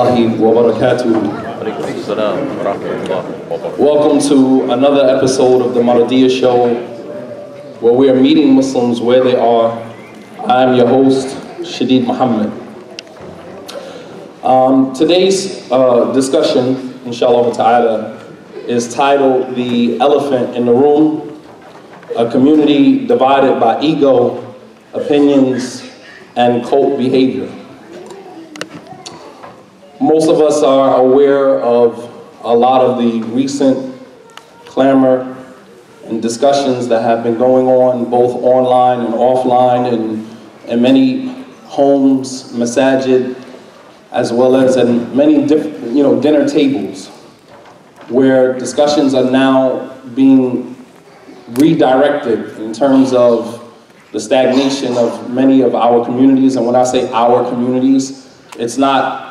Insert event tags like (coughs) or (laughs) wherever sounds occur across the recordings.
Welcome to another episode of the Mardiyah Show, where we are meeting Muslims where they are. I am your host, Shadeed Muhammad. Um, today's uh, discussion, inshallah ta'ala, is titled The Elephant in the Room, a community divided by ego, opinions, and cult behavior. Most of us are aware of a lot of the recent clamor and discussions that have been going on both online and offline and in many homes, masajid, as well as in many different, you know, dinner tables where discussions are now being redirected in terms of the stagnation of many of our communities. And when I say our communities, it's not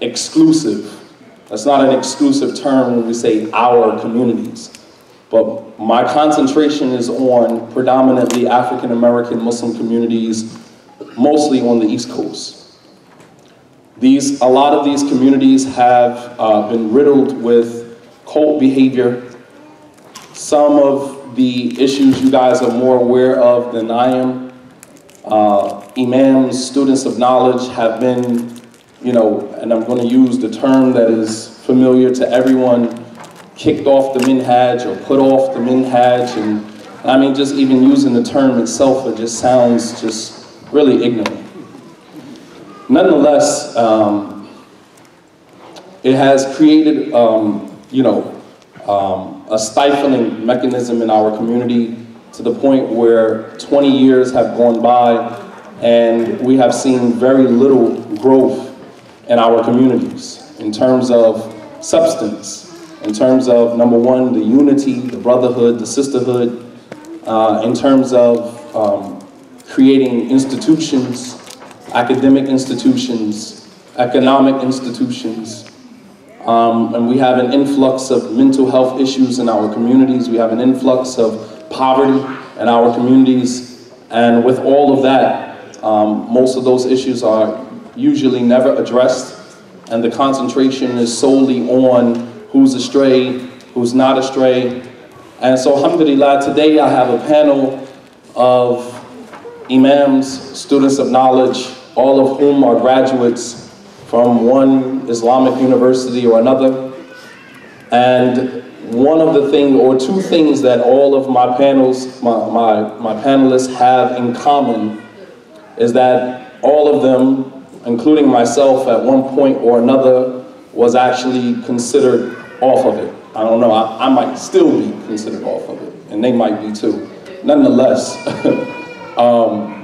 exclusive. That's not an exclusive term when we say our communities. But my concentration is on predominantly African American Muslim communities, mostly on the East Coast. These, a lot of these communities have uh, been riddled with cult behavior. Some of the issues you guys are more aware of than I am. Uh, imams, students of knowledge have been you know, and I'm going to use the term that is familiar to everyone, kicked off the minhaj or put off the minhaj. And I mean, just even using the term itself, it just sounds just really ignorant. Nonetheless, um, it has created, um, you know, um, a stifling mechanism in our community to the point where 20 years have gone by and we have seen very little growth in our communities in terms of substance, in terms of number one, the unity, the brotherhood, the sisterhood, uh, in terms of um, creating institutions, academic institutions, economic institutions. Um, and we have an influx of mental health issues in our communities. We have an influx of poverty in our communities. And with all of that, um, most of those issues are usually never addressed, and the concentration is solely on who's astray, who's not astray. And so, alhamdulillah, today I have a panel of imams, students of knowledge, all of whom are graduates from one Islamic university or another. And one of the things, or two things that all of my panels, my, my, my panelists have in common is that all of them including myself at one point or another, was actually considered off of it. I don't know, I, I might still be considered off of it, and they might be too. Nonetheless, (laughs) um,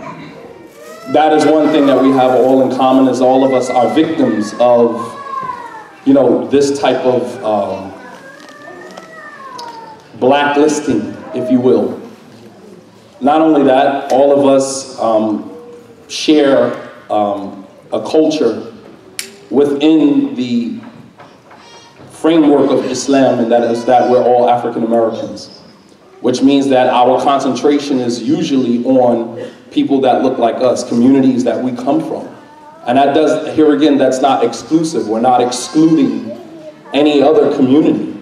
that is one thing that we have all in common is all of us are victims of, you know, this type of um, blacklisting, if you will. Not only that, all of us um, share um, a culture within the framework of Islam, and that is that we're all African Americans, which means that our concentration is usually on people that look like us, communities that we come from. And that does, here again, that's not exclusive. We're not excluding any other community.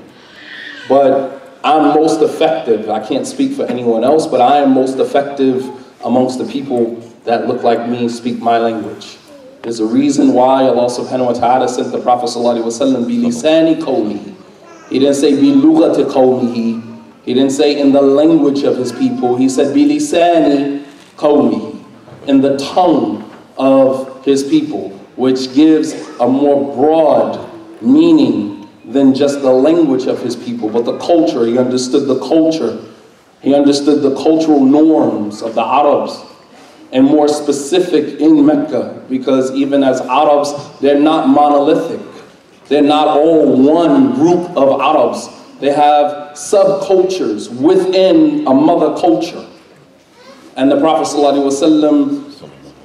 But I'm most effective, I can't speak for anyone else, but I am most effective amongst the people that look like me, speak my language. There's a reason why Allah subhanahu wa ta'ala sent the Prophet sallallahu bilisani qawmihi. He didn't say bilugati qawmihi. He didn't say in the language of his people. He said bilisani qawmihi. In the tongue of his people, which gives a more broad meaning than just the language of his people, but the culture. He understood the culture. He understood the cultural norms of the Arabs and more specific in Mecca because even as Arabs, they're not monolithic. They're not all one group of Arabs. They have subcultures within a mother culture. And the Prophet ﷺ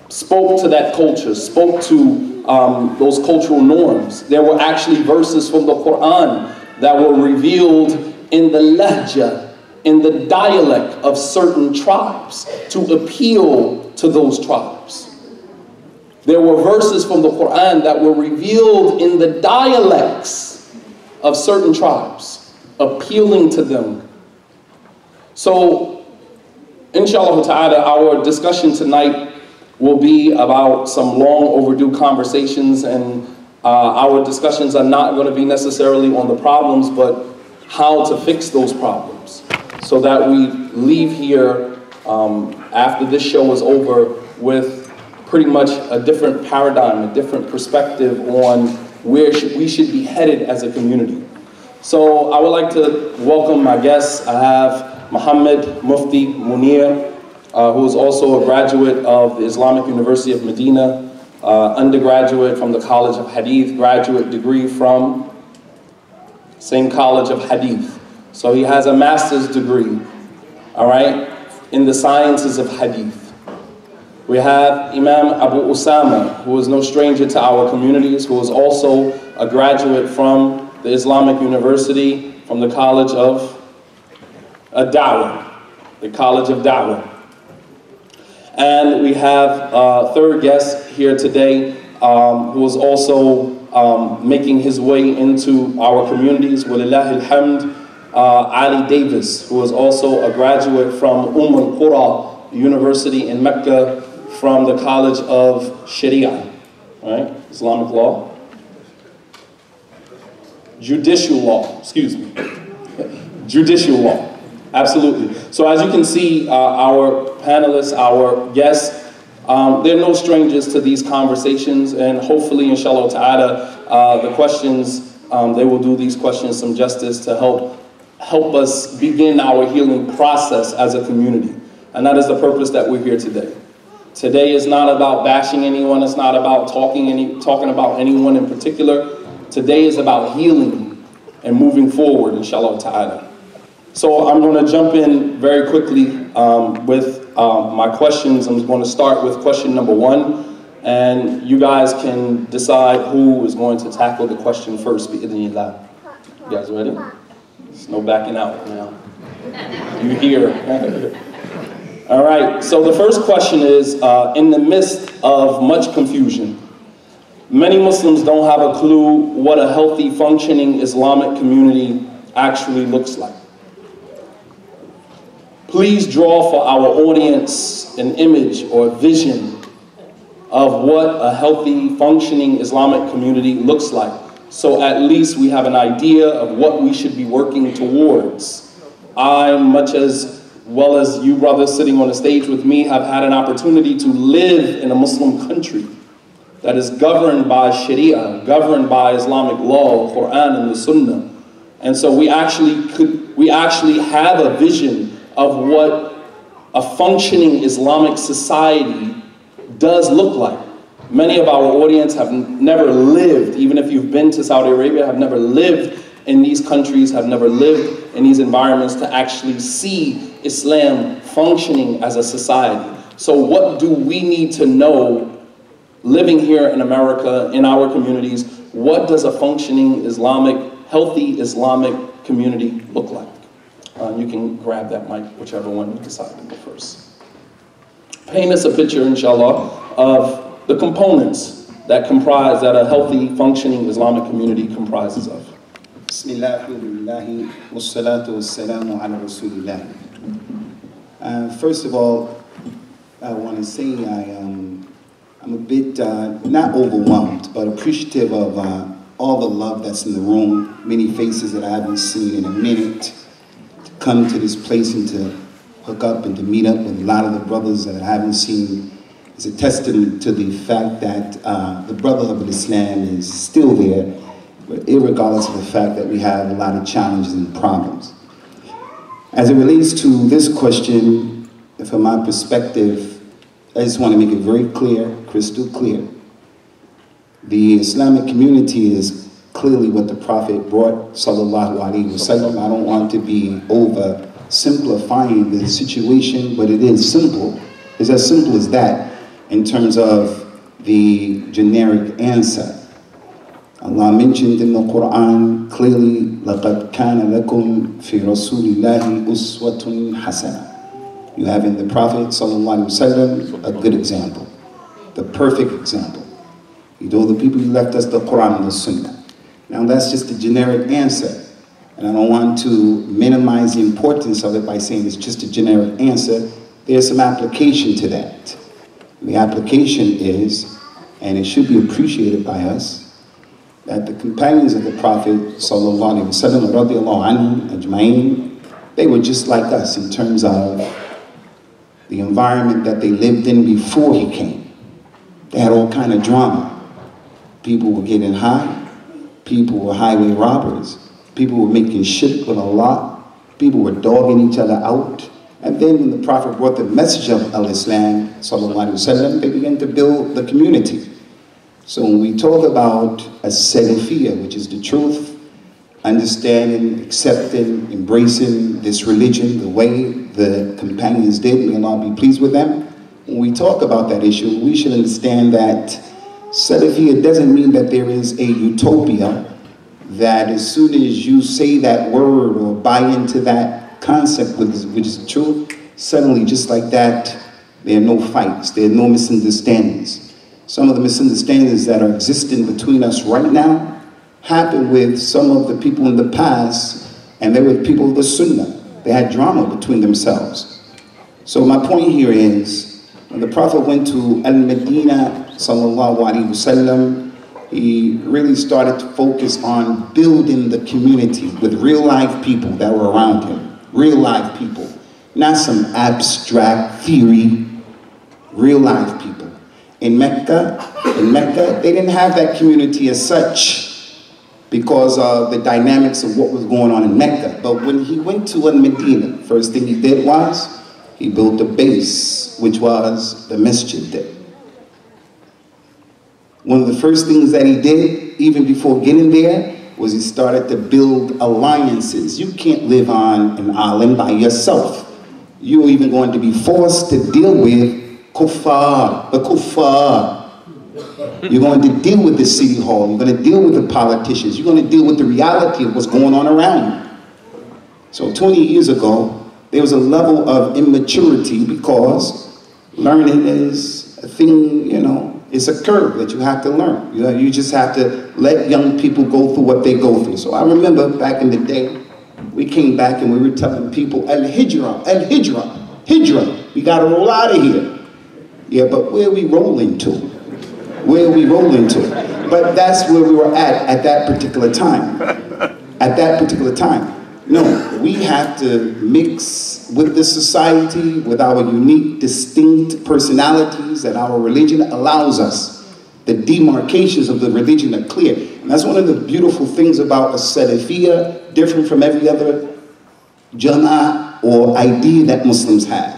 spoke to that culture, spoke to um, those cultural norms. There were actually verses from the Quran that were revealed in the lahja, in the dialect of certain tribes to appeal to those tribes. There were verses from the Quran that were revealed in the dialects of certain tribes, appealing to them. So, inshallah ta'ala, our discussion tonight will be about some long overdue conversations and uh, our discussions are not going to be necessarily on the problems, but how to fix those problems so that we leave here um, after this show is over with pretty much a different paradigm, a different perspective on where we should be headed as a community. So I would like to welcome my guests. I have Muhammad Mufti Muneer, uh, who is also a graduate of the Islamic University of Medina, uh, undergraduate from the College of Hadith, graduate degree from same College of Hadith. So he has a master's degree, all right, in the sciences of Hadith. We have Imam Abu Usamah, who is no stranger to our communities, who is also a graduate from the Islamic University, from the College of Dawah, the College of Dawah. And we have a third guest here today um, who is also um, making his way into our communities. Walillah alhamd, uh, Ali Davis, who is also a graduate from Umm al-Qura University in Mecca from the College of Sharia, right? Islamic law. Judicial law, excuse me. (laughs) Judicial law. Absolutely. So as you can see, uh, our panelists, our guests, um, they're no strangers to these conversations, and hopefully, inshallah ta'ala, uh, the questions, um, they will do these questions some justice to help, help us begin our healing process as a community. And that is the purpose that we're here today. Today is not about bashing anyone, it's not about talking, any, talking about anyone in particular. Today is about healing and moving forward, inshallah ta'ala. So I'm going to jump in very quickly um, with um, my questions. I'm going to start with question number one, and you guys can decide who is going to tackle the question first. You guys ready? There's no backing out now. You hear. All right, so the first question is, uh, in the midst of much confusion, many Muslims don't have a clue what a healthy, functioning Islamic community actually looks like. Please draw for our audience an image or vision of what a healthy, functioning Islamic community looks like. So at least we have an idea of what we should be working towards. I, much as well as you brothers sitting on the stage with me, have had an opportunity to live in a Muslim country that is governed by Sharia, governed by Islamic law, Quran and the Sunnah. And so we actually could, we actually have a vision of what a functioning Islamic society does look like. Many of our audience have never lived, even if you've been to Saudi Arabia, have never lived in these countries, have never lived in these environments to actually see Islam functioning as a society. So what do we need to know living here in America, in our communities, what does a functioning Islamic, healthy Islamic community look like? Uh, you can grab that mic, whichever one you decide to go first. Paint us a picture, inshallah, of the components that comprise, that a healthy, functioning Islamic community comprises of. Uh, first of all, I want to say I, um, I'm a bit, uh, not overwhelmed, but appreciative of uh, all the love that's in the room, many faces that I haven't seen in a minute to come to this place and to hook up and to meet up with a lot of the brothers that I haven't seen is a testament to the fact that uh, the Brotherhood of Islam is still there, regardless of the fact that we have a lot of challenges and problems. As it relates to this question, from my perspective, I just want to make it very clear, crystal clear. The Islamic community is clearly what the Prophet brought, sallallahu alaihi wasallam. I don't want to be over simplifying the situation, but it is simple. It's as simple as that in terms of the generic answer. Allah mentioned in the Quran clearly, لَقَدْ كَانَ لَكُمْ فِي رَسُولِ اللَّهِ أُسْوَةٌ حَسَنَةٌ You have in the Prophet sallallahu alaihi wasallam a good example, the perfect example. He told the people he left us the Quran and the Sunnah. Now that's just a generic answer. And I don't want to minimize the importance of it by saying it's just a generic answer. There's some application to that. The application is, and it should be appreciated by us, that the companions of the Prophet ajma'in, they were just like us in terms of the environment that they lived in before he came. They had all kind of drama. People were getting high. People were highway robbers. People were making shirk with Allah. People were dogging each other out. And then when the Prophet brought the message of Al-Islam, wasallam, they began to build the community. So when we talk about a salafiyah, which is the truth, understanding, accepting, embracing this religion the way the companions did, may Allah be pleased with them. When we talk about that issue, we should understand that Salafiyah doesn't mean that there is a utopia that as soon as you say that word or buy into that concept, which is, the suddenly just like that, there are no fights, there are no misunderstandings. Some of the misunderstandings that are existing between us right now happened with some of the people in the past, and they were people of the Sunnah. They had drama between themselves. So my point here is, when the Prophet went to Al-Medina, sallallahu alaihi wasallam, he really started to focus on building the community with real life people that were around him. Real life people. Not some abstract theory. Real life people. In Mecca, in Mecca, they didn't have that community as such because of the dynamics of what was going on in Mecca. But when he went to Medina, first thing he did was he built a base, which was the masjid. One of the first things that he did, even before getting there, was he started to build alliances. You can't live on an island by yourself. You're even going to be forced to deal with kuffar, the kuffar, you're going to deal with the city hall. You're going to deal with the politicians. You're going to deal with the reality of what's going on around you. So 20 years ago, there was a level of immaturity because learning is a thing, you know, it's a curve that you have to learn. You, know, you just have to let young people go through what they go through. So I remember back in the day, we came back and we were telling people, Al-Hijra, Al-Hijra, Hijra, we got to roll out of here. Yeah, but where we rolling to? where we roll into. But that's where we were at at that particular time. At that particular time. No, we have to mix with the society, with our unique, distinct personalities that our religion allows us. The demarcations of the religion are clear. And that's one of the beautiful things about a Salafiyah, different from every other Jama'ah or idea that Muslims have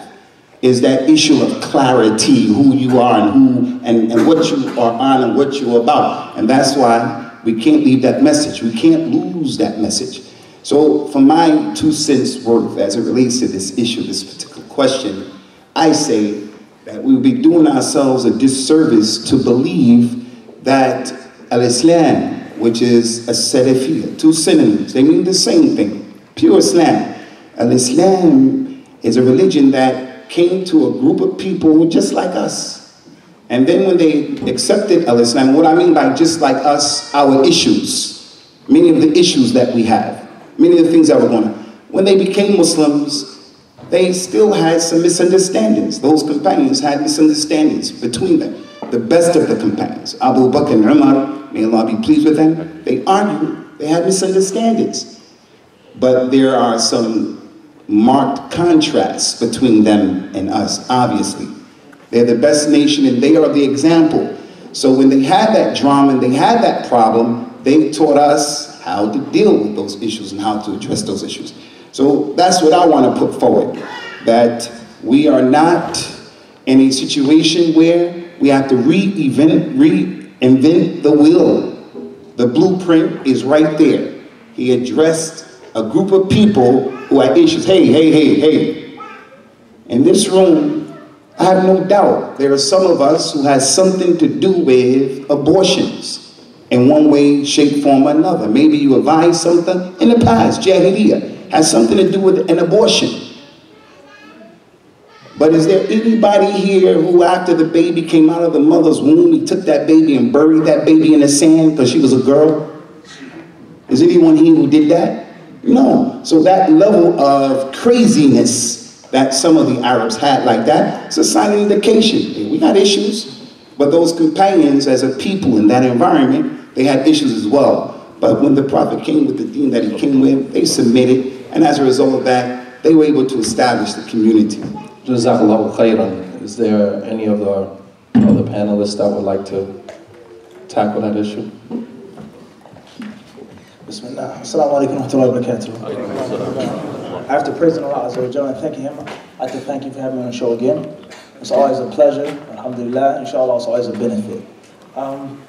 is that issue of clarity, who you are and who and, and what you are on and what you're about. And that's why we can't leave that message. We can't lose that message. So for my two cents worth as it relates to this issue, this particular question, I say that we would be doing ourselves a disservice to believe that al-Islam, which is a Salafiyah, two synonyms, they mean the same thing, pure Islam. Al-Islam is a religion that came to a group of people just like us. And then when they accepted Al-Islam, what I mean by just like us, our issues, many of the issues that we have, many of the things that were going on. When they became Muslims, they still had some misunderstandings. Those companions had misunderstandings between them. The best of the companions, Abu Bakr and Umar, may Allah be pleased with them, they argued, they had misunderstandings. But there are some marked contrasts between them and us, obviously. They're the best nation and they are the example. So when they had that drama and they had that problem, they taught us how to deal with those issues and how to address those issues. So that's what I want to put forward, that we are not in a situation where we have to reinvent, reinvent the wheel. The blueprint is right there. He addressed a group of people who had issues. Hey, hey, hey, hey. In this room, I have no doubt there are some of us who has something to do with abortions in one way, shape, form, or another. Maybe you advised something in the past, Jahiliyyah, has something to do with an abortion. But is there anybody here who, after the baby came out of the mother's womb, he took that baby and buried that baby in the sand because she was a girl? Is anyone here who did that? No. So that level of craziness that some of the Arabs had like that, it's a silent indication. We got issues, but those companions as a people in that environment, they had issues as well. But when the Prophet came with the deen that he came with, they submitted, and as a result of that, they were able to establish the community. Jazakallahu khairan. Is there any of the other panelists that would like to tackle that issue? Bismillah. Assalamu alaikum wa rahmatullahi wa barakatuh. After praising Allah Azza and thanking Him, I'd like to thank you for having me on the show again. It's always a pleasure. Alhamdulillah. Inshallah, it's always a benefit. Um,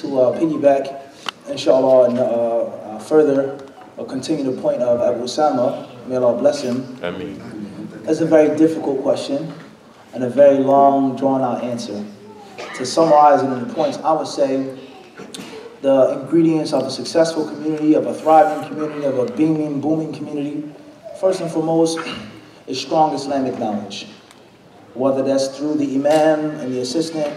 to uh, piggyback, inshallah, and uh, uh, further or continue the point of Abu Usamah, may Allah bless him. Ameen. That's a very difficult question and a very long, drawn out answer. To summarize it in the points, I would say the ingredients of a successful community, of a thriving community, of a beaming, booming community, first and foremost, is strong Islamic knowledge. Whether that's through the imam and the assistant,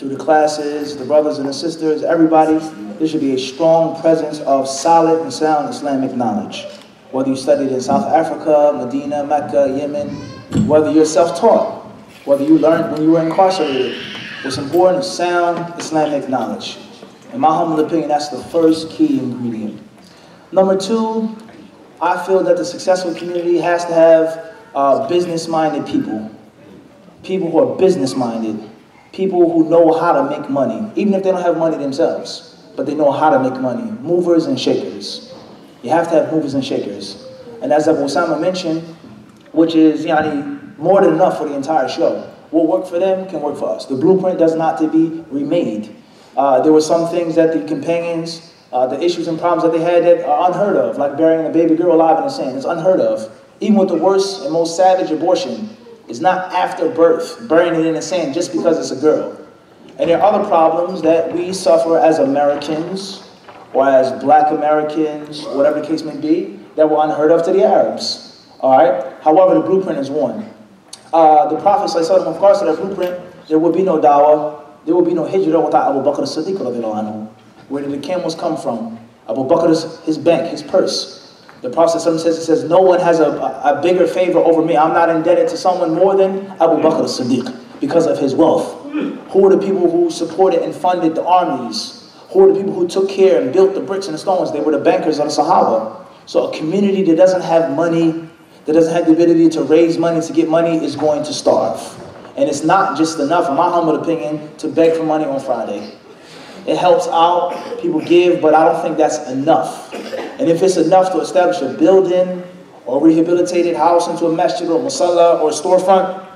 through the classes, the brothers and the sisters, everybody, there should be a strong presence of solid and sound Islamic knowledge. Whether you studied in South Africa, Medina, Mecca, Yemen, whether you're self-taught, whether you learned when you were incarcerated, what's important is sound Islamic knowledge. In my humble opinion, that's the first key ingredient. Number two, I feel that the successful community has to have uh, business-minded people. People who are business-minded. People who know how to make money, even if they don't have money themselves, but they know how to make money. Movers and shakers. You have to have movers and shakers. And as Abu Usamah mentioned, which is yani, more than enough for the entire show. What worked for them can work for us. The blueprint does not to be remade. Uh, there were some things that the companions, uh, the issues and problems that they had that are unheard of, like burying a baby girl alive in the sand. It's unheard of. Even with the worst and most savage abortion, it's not after birth, burying it in the sand just because it's a girl. And there are other problems that we suffer as Americans or as black Americans, whatever the case may be, that were unheard of to the Arabs. All right? However, the blueprint is one. Uh, the Prophet, said, of course, that blueprint, there would be no dawah, there would be no hijrah without Abu Bakr as-Siddiq. Where did the camels come from? Abu Bakr's his bank, his purse. The Prophet says, it says, no one has a, a bigger favor over me. I'm not indebted to someone more than Abu Bakr as-Siddiq because of his wealth. Who are the people who supported and funded the armies? Who are the people who took care and built the bricks and the stones? They were the bankers of the Sahaba. So a community that doesn't have money, that doesn't have the ability to raise money, to get money, is going to starve. And it's not just enough, in my humble opinion, to beg for money on Friday. It helps out, people give, but I don't think that's enough. And if it's enough to establish a building or rehabilitated house into a masjid or a musalla or storefront,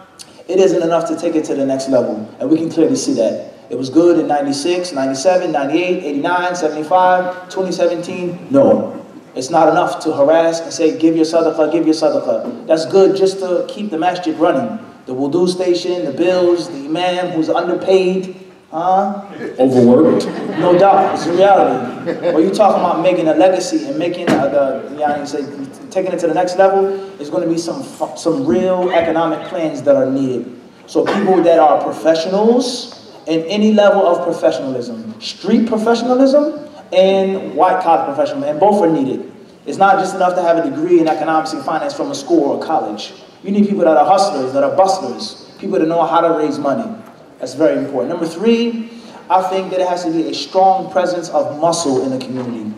it isn't enough to take it to the next level. And we can clearly see that. It was good in 96, 97, 98, 89, 75, 2017. No. It's not enough to harass and say, give your sadaqah, give your sadaqah. That's good just to keep the masjid running. The wudu station, the bills, the imam who's underpaid, huh? Overworked? No doubt, it's a reality. When you talking about making a legacy and making the, you know, say, taking it to the next level, there's going to be some, some real economic plans that are needed. So people that are professionals in any level of professionalism, street professionalism and white collar professionalism, and both are needed. It's not just enough to have a degree in economics and finance from a school or a college. You need people that are hustlers, that are bustlers, people that know how to raise money. That's very important. Number three, I think that it has to be a strong presence of muscle in the community.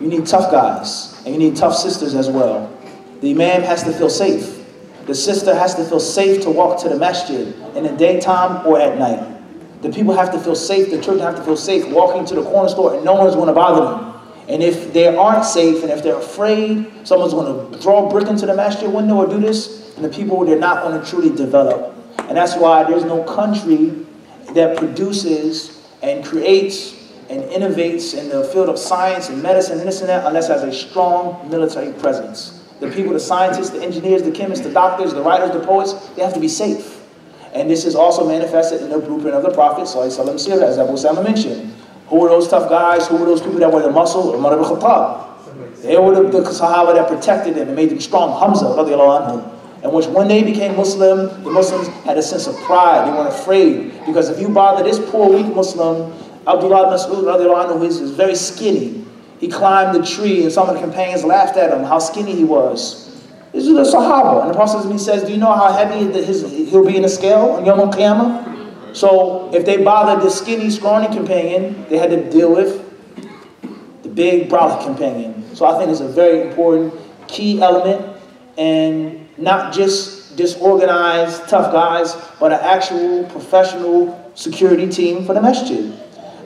You need tough guys, and you need tough sisters as well. The imam has to feel safe. The sister has to feel safe to walk to the masjid in the daytime or at night. The people have to feel safe, the children have to feel safe walking to the corner store and no one's going to bother them. And if they aren't safe and if they're afraid, someone's going to throw a brick into the masjid window or do this, and the people, they're not going to truly develop. And that's why there's no country that produces and creates and innovates in the field of science and medicine and this and that unless it has a strong military presence. The people, the scientists, the engineers, the chemists, the doctors, the writers, the poets, they have to be safe. And this is also manifested in the blueprint of the Prophet, as Abu Usamah mentioned. Who were those tough guys? Who were those people that were the muscle? Umar ibn Khattab. They were the, the Sahaba that protected them and made them strong. Hamza, anhu. In which when they became Muslim, the Muslims had a sense of pride. They weren't afraid. Because if you bother this poor, weak Muslim, Abdullah Mas'ud anhu, who is is very skinny. He climbed the tree and some of the companions laughed at him, how skinny he was. This is the Sahaba. And the Prophet says, do you know how heavy his, he'll be in the scale on Yom Qiyamah? So if they bothered the skinny, scrawny companion, they had to deal with the big, brolic companion. So I think it's a very important key element and not just disorganized, tough guys, but an actual professional security team for the masjid.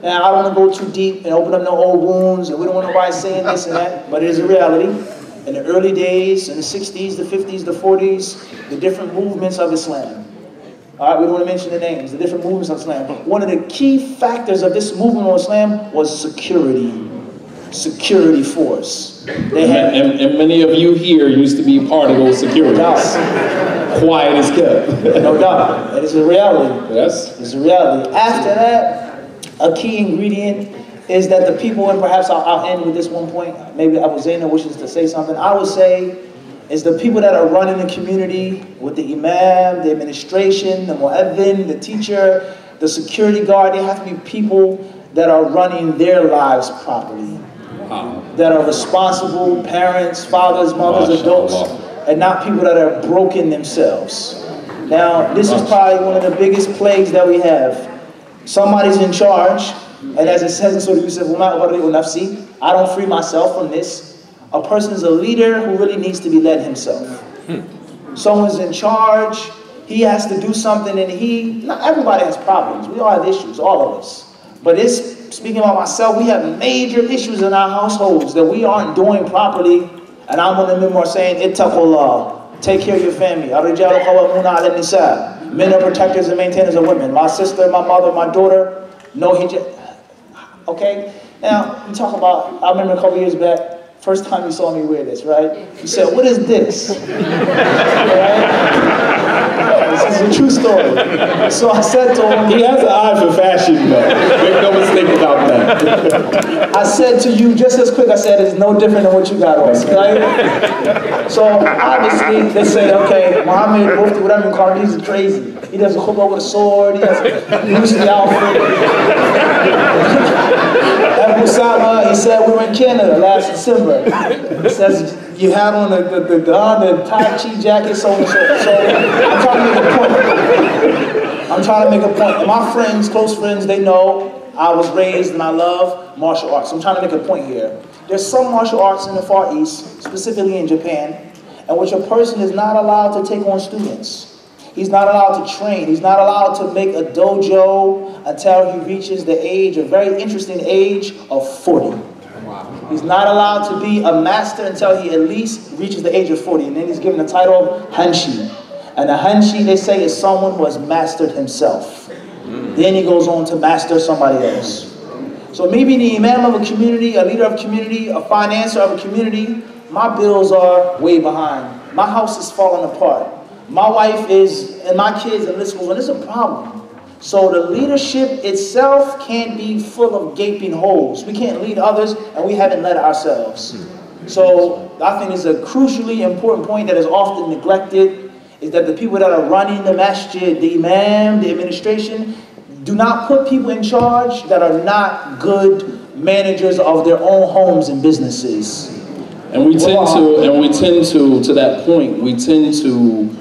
Now, I don't want to go too deep and open up no old wounds, and we don't want nobody saying this and that, but it is a reality. In the early days, in the 60s, the 50s, the 40s, the different movements of Islam. All right, we don't want to mention the names, the different movements of Islam. But One of the key factors of this movement of Islam was security. Security force. They had, And, and many of you here used to be part of those securities. Quiet as kept. no doubt, that is a reality. Yes? It's a reality. After that, a key ingredient is that the people, and perhaps I'll, I'll end with this one point, maybe Abu Zaina wishes to say something. I would say is the people that are running the community with the imam, the administration, the muezzin, the teacher, the security guard, they have to be people that are running their lives properly that are responsible parents, fathers, mothers, adults, and not people that are broken themselves. Now, this is probably one of the biggest plagues that we have. Somebody's in charge, and as it says in Surah Yusuf, I don't free myself from this. A person is a leader who really needs to be led himself. Hmm. Someone's in charge, he has to do something, and he, not everybody has problems. We all have issues, all of us. But it's speaking about myself, we have major issues in our households that we aren't doing properly. And I'm them who are saying, ittaqullah, take care of your family. Men are protectors and maintainers of women. My sister, my mother, my daughter, no hijab. Okay? Now, you talk about, I remember a couple years back, first time you saw me wear this, right? You said, what is this? (laughs) right? Is a true story. So I said to him, He has an eye for fashion, though. Make no mistake about that. I said to you just as quick, I said, it's no different than what you got on, right? So obviously, they say, okay, Muhammad, Mufti, whatever you call him, he's crazy. He does a khutbah with a sword, he has a loosely outfit. He said we were in Canada last December. He says, you had on the, the, the, the, uh, the Tai Chi jacket, so and so. So I'm trying to make a point. I'm trying to make a point. My friends, close friends, they know I was raised and I love martial arts. I'm trying to make a point here. There's some martial arts in the Far East, specifically in Japan, in which a person is not allowed to take on students. He's not allowed to train. He's not allowed to make a dojo until he reaches the age, a very interesting age of 40. He's not allowed to be a master until he at least reaches the age of 40. And then he's given the title of Hanshi. And a Hanshi, they say, is someone who has mastered himself. Then he goes on to master somebody else. So maybe the imam of a community, a leader of a community, a financier of a community, my bills are way behind. My house is falling apart. My wife is, and my kids in this school, and it's a problem. So the leadership itself can't be full of gaping holes. We can't lead others, and we haven't led ourselves. So I think it's a crucially important point that is often neglected, is that the people that are running the masjid, the imam, the administration, do not put people in charge that are not good managers of their own homes and businesses. And we tend to, and we tend to, to that point, we tend to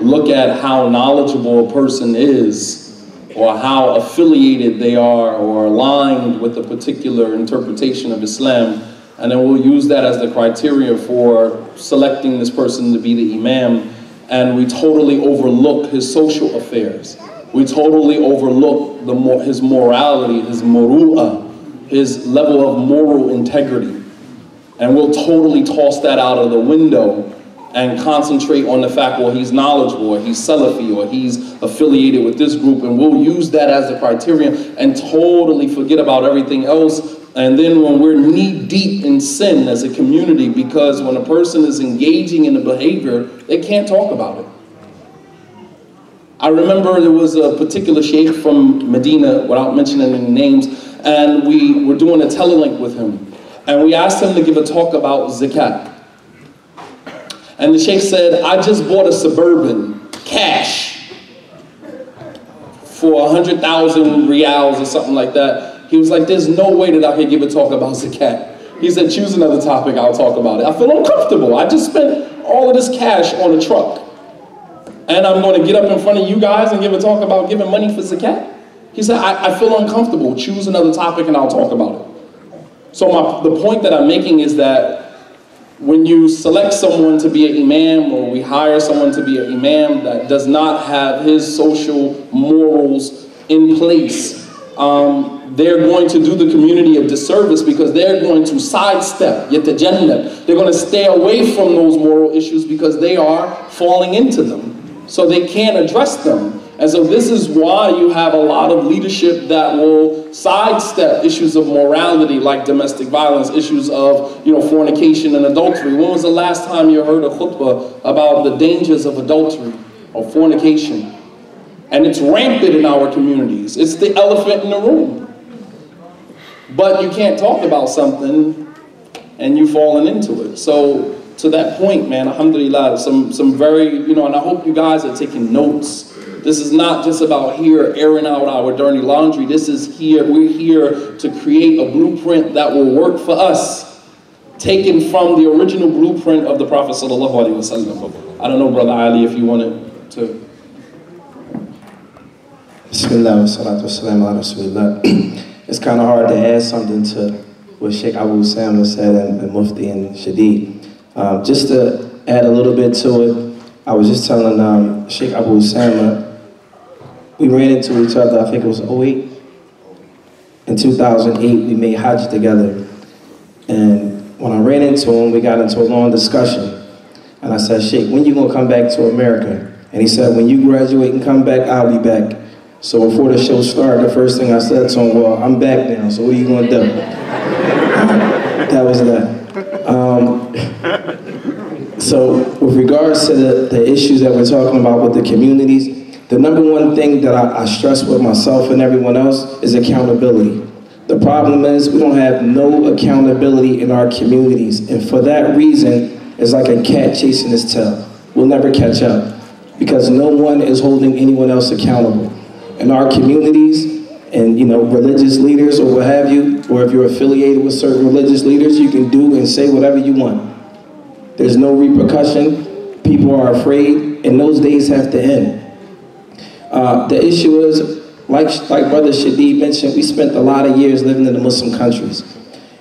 look at how knowledgeable a person is or how affiliated they are or aligned with a particular interpretation of Islam. And then we'll use that as the criteria for selecting this person to be the imam. And we totally overlook his social affairs. We totally overlook the, his morality, his muru'ah, his level of moral integrity. And we'll totally toss that out of the window and concentrate on the fact, well, he's knowledgeable, or he's Salafi, or he's affiliated with this group, and we'll use that as the criterion and totally forget about everything else. And then when we're knee deep in sin as a community, because when a person is engaging in a behavior, they can't talk about it. I remember there was a particular sheikh from Medina, without mentioning any names, and we were doing a telelink with him. And we asked him to give a talk about zakat. And the sheikh said, I just bought a Suburban, cash, for 100,000 reals or something like that. He was like, there's no way that I could give a talk about zakat. He said, choose another topic, I'll talk about it. I feel uncomfortable. I just spent all of this cash on a truck. And I'm going to get up in front of you guys and give a talk about giving money for zakat? He said, I, I feel uncomfortable. Choose another topic and I'll talk about it. So my, the point that I'm making is that when you select someone to be an imam or we hire someone to be an imam that does not have his social morals in place, um, they're going to do the community a disservice because they're going to sidestep, yatajannab. They're going to stay away from those moral issues because they are falling into them. So they can't address them. And so this is why you have a lot of leadership that will sidestep issues of morality like domestic violence, issues of you know fornication and adultery. When was the last time you heard a khutbah about the dangers of adultery or fornication? And it's rampant in our communities. It's the elephant in the room. But you can't talk about something and you've fallen into it. So to that point, man, alhamdulillah, some, some very, you know, and I hope you guys are taking notes. This is not just about here airing out our dirty laundry. This is here, we're here to create a blueprint that will work for us, taken from the original blueprint of the Prophet Sallallahu Alaihi Wasallam. I don't know, Brother Ali, if you wanted to. Bismillah. It's kind of hard to add something to what Sheikh Abu Usamah said and, and Mufti and Shadeed. Um, just to add a little bit to it, I was just telling um, Sheikh Abu Usamah, we ran into each other, I think it was 08. In 2008, we made Hajj together. And when I ran into him, we got into a long discussion. And I said, Sheikh, when you gonna come back to America? And he said, when you graduate and come back, I'll be back. So before the show started, the first thing I said to him, well, I'm back now, so what are you gonna do? (laughs) that was that. So with regards to the, the issues that we're talking about with the communities, the number one thing that I, I stress with myself and everyone else is accountability. The problem is we don't have no accountability in our communities. And for that reason, it's like a cat chasing its tail. We'll never catch up because no one is holding anyone else accountable in our communities and you know religious leaders or what have you, or if you're affiliated with certain religious leaders, you can do and say whatever you want. There's no repercussion. People are afraid, and those days have to end. Uh, the issue is, like like Brother Shadeed mentioned, we spent a lot of years living in the Muslim countries,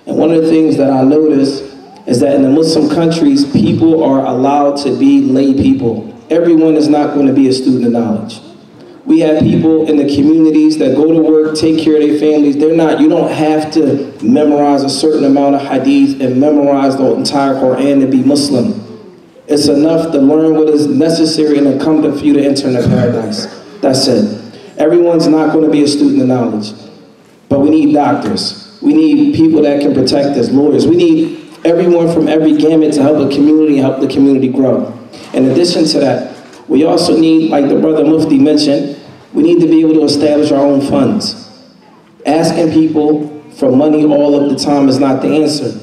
and one of the things that I noticed is that in the Muslim countries, people are allowed to be lay people. Everyone is not going to be a student of knowledge. We have people in the communities that go to work, take care of their families. They're not, you don't have to memorize a certain amount of hadith and memorize the entire Quran to be Muslim. It's enough to learn what is necessary and incumbent for you to enter into paradise. That's it. Everyone's not going to be a student of knowledge. But we need doctors. We need people that can protect us, lawyers. We need everyone from every gamut to help the community, help the community grow. In addition to that, we also need, like the brother Mufti mentioned, we need to be able to establish our own funds. Asking people for money all of the time is not the answer.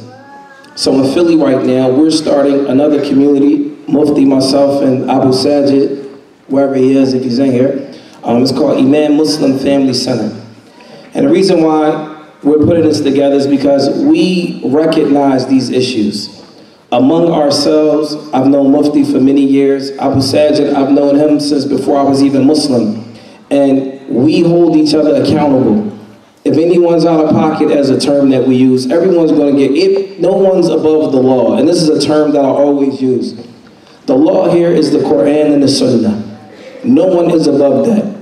So in Philly right now, we're starting another community, Mufti, myself, and Abu Sajid, wherever he is, if he's in here. Um, it's called Imam Muslim Family Center. And the reason why we're putting this together is because we recognize these issues. Among ourselves, I've known Mufti for many years. Abu Sajid, I've known him since before I was even Muslim. And we hold each other accountable. If anyone's out of pocket as a term that we use, everyone's going to get it. No one's above the law. And this is a term that I always use. The law here is the Quran and the Sunnah. No one is above that.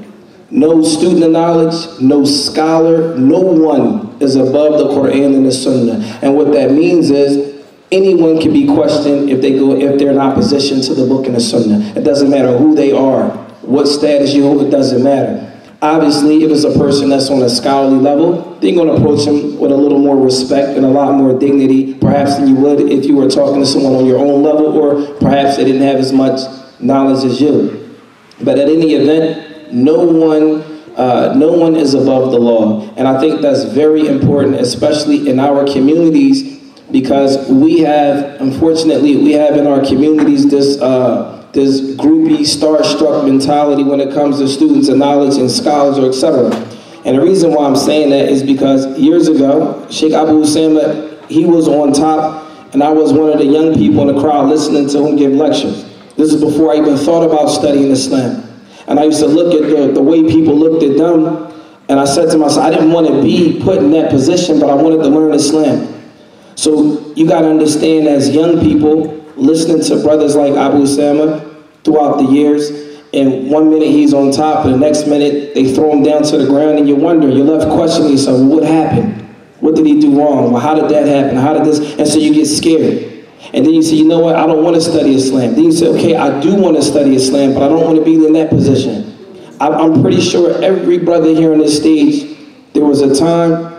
No student of knowledge, no scholar, no one is above the Quran and the Sunnah. And what that means is anyone can be questioned if they go if they're in opposition to the book and the Sunnah. It doesn't matter who they are, what status you hold, it doesn't matter. Obviously, if it's a person that's on a scholarly level, then you're to approach them with a little more respect and a lot more dignity, perhaps than you would if you were talking to someone on your own level, or perhaps they didn't have as much knowledge as you. But at any event, no one, uh, no one is above the law, and I think that's very important, especially in our communities because we have, unfortunately, we have in our communities this, uh, this groupie, star-struck mentality when it comes to students and knowledge and scholars or etc. And the reason why I'm saying that is because years ago, Sheikh Abu Usamah, he was on top, and I was one of the young people in the crowd listening to him give lectures. This is before I even thought about studying Islam. And I used to look at the, the way people looked at them, and I said to myself, I didn't want to be put in that position, but I wanted to learn Islam. So you got to understand as young people, listening to brothers like Abu Usamah throughout the years, and one minute he's on top, and the next minute they throw him down to the ground, and you wonder, you're left questioning yourself, well, what happened? What did he do wrong? Well, how did that happen? How did this? And so you get scared. And then you say, you know what, I don't want to study Islam. Then you say, okay, I do want to study Islam, but I don't want to be in that position. I'm pretty sure every brother here on this stage, there was a time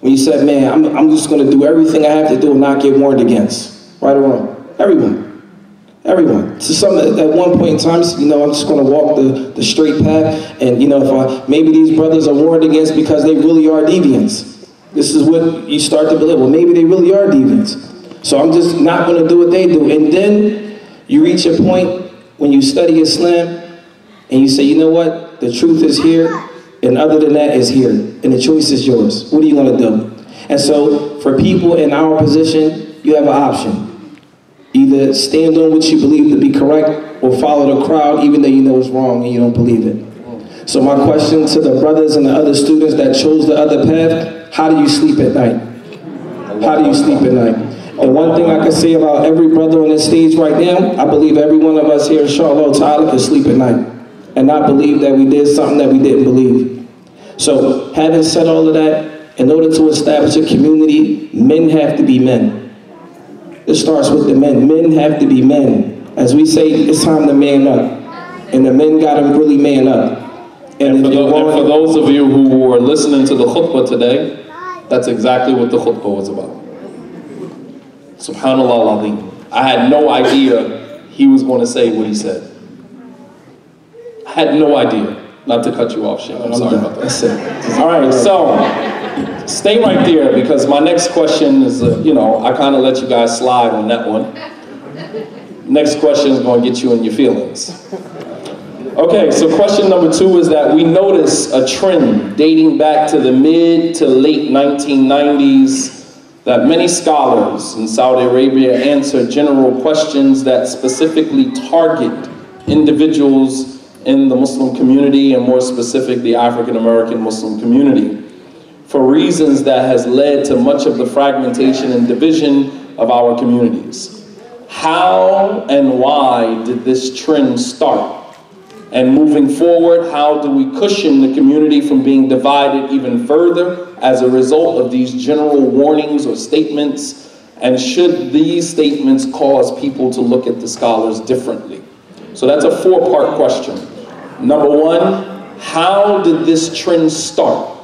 when you said, man, I'm, I'm just going to do everything I have to do and not get warned against. Right or wrong? Everyone. Everyone. So some at one point in time, you know, I'm just going to walk the, the straight path. And, you know, if I, maybe these brothers are warned against because they really are deviants. This is what you start to believe. Well, maybe they really are deviants. So I'm just not going to do what they do. And then you reach a point when you study Islam and you say, you know what, the truth is here, and other than that is here, and the choice is yours. What do you want to do? And so for people in our position, you have an option. Either stand on what you believe to be correct or follow the crowd even though you know it's wrong and you don't believe it. So my question to the brothers and the other students that chose the other path, how do you sleep at night? How do you sleep at night? And one thing I can say about every brother on this stage right now, I believe every one of us here, Charlotte, Tyler, can sleep at night and not believe that we did something that we didn't believe. So having said all of that, in order to establish a community, men have to be men. It starts with the men. Men have to be men. As we say, it's time to man up. And the men got to really man up. And, and, for, the, and for those of you who were listening to the khutbah today, that's exactly what the khutbah was about. Subhanallah al I had no idea he was going to say what he said. I had no idea. Not to cut you off, Sheikh. I'm sorry about that. All right, so stay right there because my next question is, uh, you know, I kind of let you guys slide on that one. Next question is going to get you in your feelings. Okay, so question number two is that we notice a trend dating back to the mid to late 1990s that many scholars in Saudi Arabia answer general questions that specifically target individuals in the Muslim community and more specific the African American Muslim community for reasons that has led to much of the fragmentation and division of our communities. How and why did this trend start? And moving forward, how do we cushion the community from being divided even further as a result of these general warnings or statements? And should these statements cause people to look at the scholars differently? So that's a four part question. Number one, how did this trend start?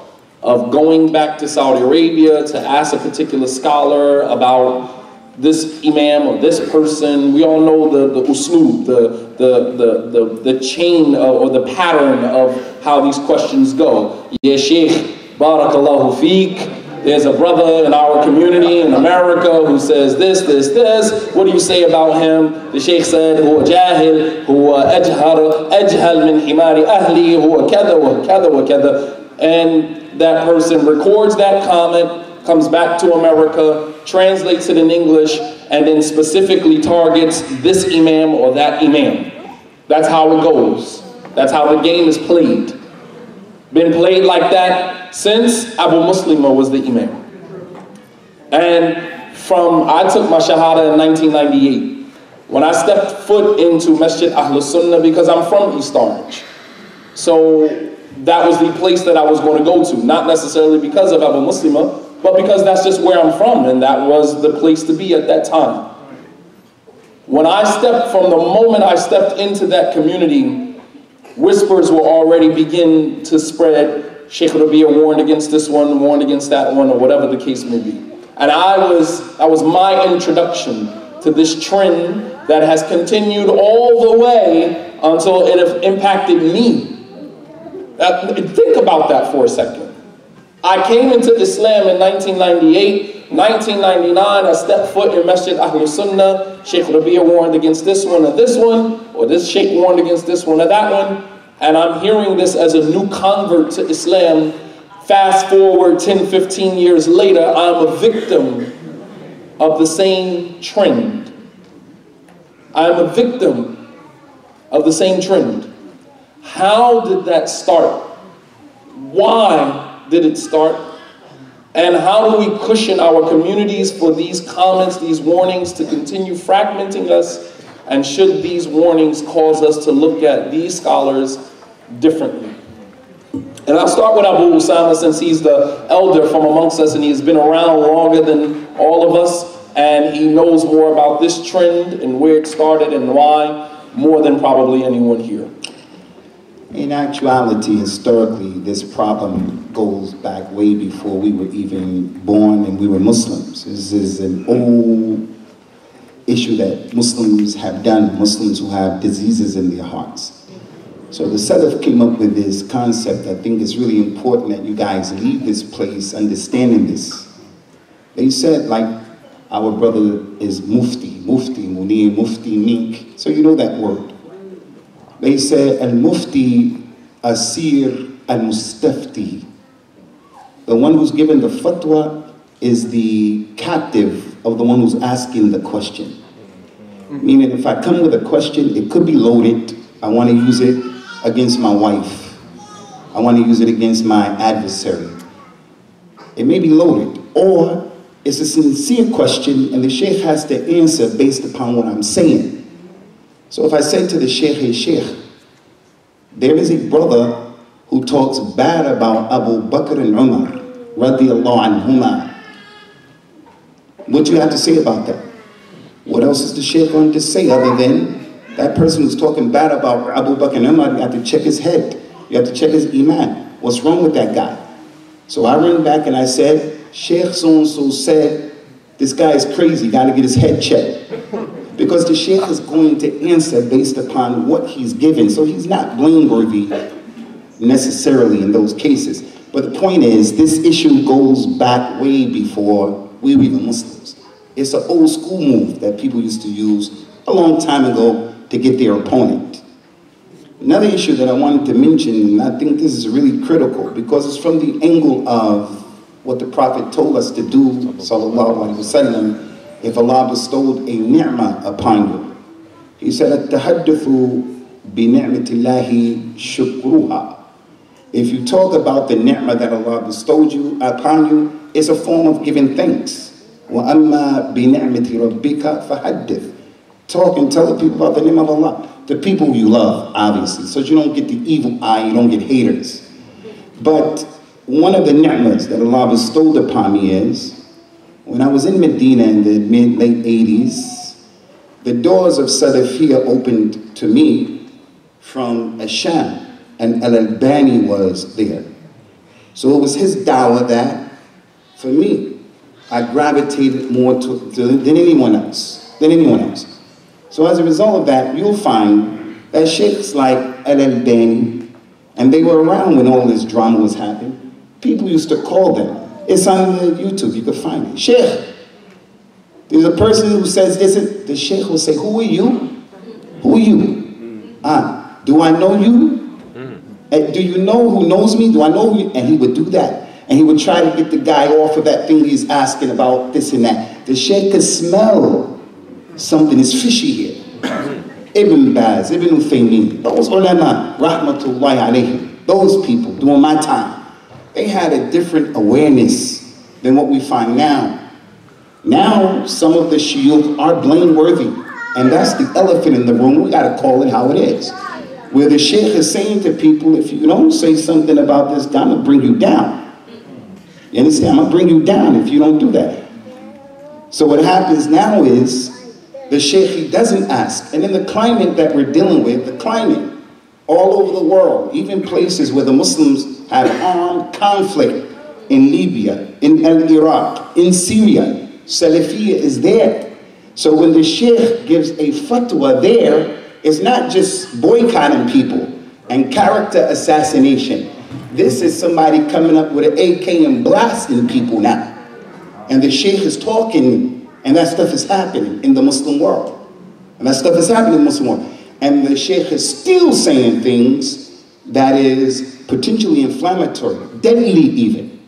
of going back to Saudi Arabia to ask a particular scholar about this imam or this person. We all know the, the uslub, the, the, the, the, the chain of, or the pattern of how these questions go. Yes, Sheikh, barakallahu feek. There's a brother in our community in America who says this, this, this. What do you say about him? The Sheikh said, هو جاهل, هو أجهر, أجهل من حمار أهلي, هو كذا وكذا وكذا. And that person records that comment comes back to America, translates it in English, and then specifically targets this imam or that imam. That's how it goes. That's how the game is played. Been played like that since Abu Muslima was the imam. And from, I took my Shahada in 1998. When I stepped foot into Masjid Ahlus Sunnah, because I'm from East Orange. So that was the place that I was going to go to, not necessarily because of Abu Muslima, but because that's just where I'm from and that was the place to be at that time. When I stepped, from the moment I stepped into that community, whispers will already begin to spread. Sheikh Rabee warned against this one, warned against that one, or whatever the case may be. And I was, that was my introduction to this trend that has continued all the way until it impacted me. Uh, think about that for a second. I came into Islam in 1998. 1999, I stepped foot in Masjid Ahlul Sunnah. Sheikh Rabee warned against this one or this one, or this Sheikh warned against this one or that one. And I'm hearing this as a new convert to Islam. Fast forward 10, 15 years later, I'm a victim of the same trend. I'm a victim of the same trend. How did that start? Why did it start? And how do we cushion our communities for these comments, these warnings to continue fragmenting us? And should these warnings cause us to look at these scholars differently? And I'll start with Abu Usamah since he's the elder from amongst us and he's been around longer than all of us and he knows more about this trend and where it started and why more than probably anyone here. In actuality, historically, this problem goes back way before we were even born and we were Muslims. This is an old issue that Muslims have done, Muslims who have diseases in their hearts. So the Salaf came up with this concept. I think it's really important that you guys leave this place understanding this. They said, like, our brother is Mufti, Mufti, Muneer, Mufti, Meek. So you know that word. They say, Al Mufti, Asir, Al Mustafti. The one who's given the fatwa is the captive of the one who's asking the question. Meaning, if I come with a question, it could be loaded. I want to use it against my wife. I want to use it against my adversary. It may be loaded. Or it's a sincere question, and the sheikh has to answer based upon what I'm saying. So if I say to the sheikh, hey sheikh, there is a brother who talks bad about Abu Bakr and Umar, radiallahu anhuma. What do you have to say about that? What else is the sheikh going to say other than that person who's talking bad about Abu Bakr and Umar, you have to check his head. You have to check his iman. What's wrong with that guy? So I ran back and I said, Sheikh so-and-so said, this guy is crazy, got to get his head checked. Because the Sheikh is going to answer based upon what he's given. So he's not blameworthy necessarily in those cases. But the point is, this issue goes back way before we were even Muslims. It's an old school move that people used to use a long time ago to get their opponent. Another issue that I wanted to mention, and I think this is really critical because it's from the angle of what the Prophet told us to do, sallallahu alaihi wasallam, if Allah bestowed a ni'mah upon you. He said, "At-tahaddathu bi ni'matillahi shukruha." If you talk about the ni'mah that Allah bestowed you upon you, it's a form of giving thanks. وَأَمَّا بِنِعْمَةِ رَبِّكَ فَحَدِّثْ Talk and tell the people about the name of Allah. The people you love, obviously, so you don't get the evil eye, you don't get haters. But one of the ni'mas that Allah bestowed upon me is, when I was in Medina in the mid, late 80s, the doors of Salafiyah opened to me from Asham, and Al-Albani was there. So it was his dawah that, for me, I gravitated more to, to, than anyone else, than anyone else. So as a result of that, you'll find that sheikhs like Al-Albani, and they were around when all this drama was happening, People used to call them. It's on YouTube, you can find it. Sheikh. There's a person who says this, the sheikh will say, who are you? Who are you? Hmm. Ah, do I know you? Hmm. And do you know who knows me? Do I know you? And he would do that. And he would try to get the guy off of that thing he's asking about this and that. The sheikh could smell something is fishy here. Hmm. Ibn Baz, Ibn Uthaymeen, those ulama, rahmatullahi alayhim, those people during my time, they had a different awareness than what we find now. Now, some of the shuyukh are blameworthy, and that's the elephant in the room. We got to call it how it is. Where the sheikh is saying to people, if you don't say something about this, I'm to bring you down. You understand? I'm to bring you down if you don't do that. So what happens now is the sheikh, he doesn't ask. And in the climate that we're dealing with, the climate all over the world, even places where the Muslims have armed conflict in Libya, in Iraq, in Syria. Salafiyah is there. So when the sheikh gives a fatwa there, it's not just boycotting people and character assassination. This is somebody coming up with an AK and blasting people now. And the sheikh is talking, and that stuff is happening in the Muslim world. And that stuff is happening in the Muslim world. And the sheikh is still saying things that is potentially inflammatory, deadly even.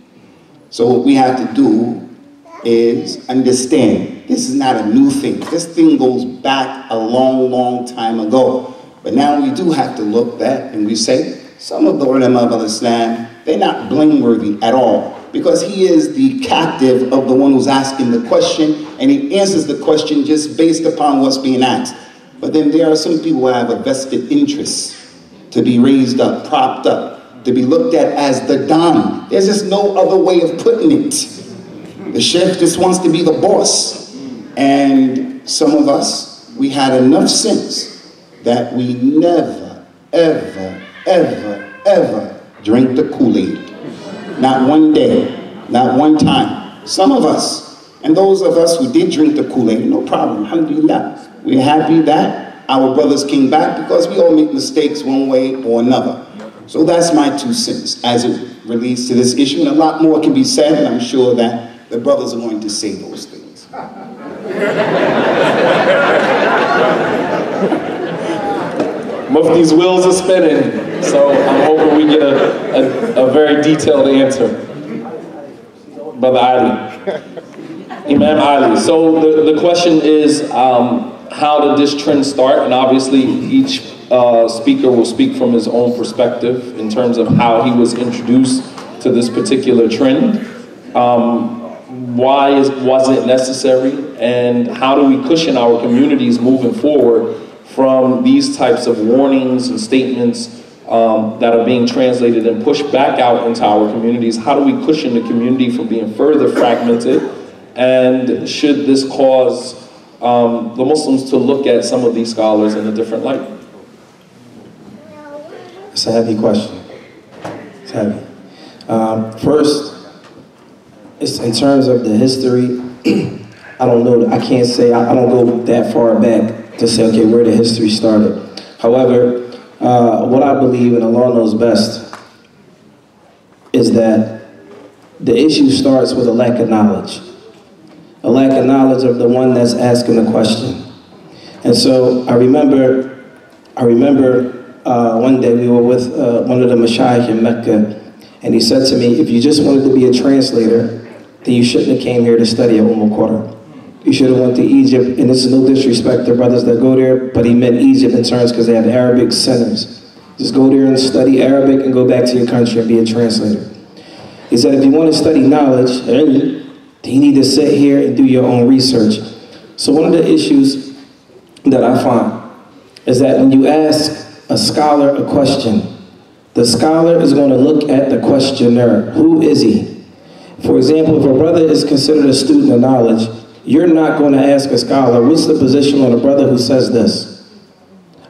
So what we have to do is understand this is not a new thing. This thing goes back a long, long time ago. But now we do have to look back and we say some of the ulama of Islam, they're not blameworthy at all because he is the captive of the one who's asking the question and he answers the question just based upon what's being asked. But then there are some people who have a vested interest to be raised up, propped up, to be looked at as the Don. There's just no other way of putting it. The chef just wants to be the boss. And some of us, we had enough sense that we never, ever, ever, ever drink the Kool-Aid. Not one day, not one time. Some of us, and those of us who did drink the Kool-Aid, no problem, alhamdulillah. We're happy that our brothers came back because we all make mistakes one way or another. So that's my two cents as it relates to this issue. And a lot more can be said, and I'm sure that the brothers are going to say those things. (laughs) Mufti's wheels are spinning, so I'm hoping we get a, a, a very detailed answer. Brother Ali. Imam Ali. So the, the question is, um, how did this trend start? And obviously each uh, speaker will speak from his own perspective in terms of how he was introduced to this particular trend. Um, why is, was it necessary? And how do we cushion our communities moving forward from these types of warnings and statements um, that are being translated and pushed back out into our communities? How do we cushion the community from being further fragmented? And should this cause um, the Muslims to look at some of these scholars in a different light? It's a heavy question. It's heavy. Um, first, it's in terms of the history, (clears throat) I don't know, I can't say, I, I don't go that far back to say, okay, where the history started. However, uh, what I believe, and Allah knows best, is that the issue starts with a lack of knowledge. A lack of knowledge of the one that's asking the question. And so I remember, I remember uh, one day we were with uh, one of the mashayikh in Mecca, and he said to me, if you just wanted to be a translator, then you shouldn't have came here to study at Umm Qura. You should have went to Egypt, and this is no disrespect to brothers that go there, but he meant Egypt in terms because they have Arabic centers. Just go there and study Arabic and go back to your country and be a translator. He said, if you want to study knowledge, then you need to sit here and do your own research. So one of the issues that I find is that when you ask a scholar a question, the scholar is going to look at the questioner. Who is he? For example, if a brother is considered a student of knowledge, you're not going to ask a scholar, what's the position on a brother who says this?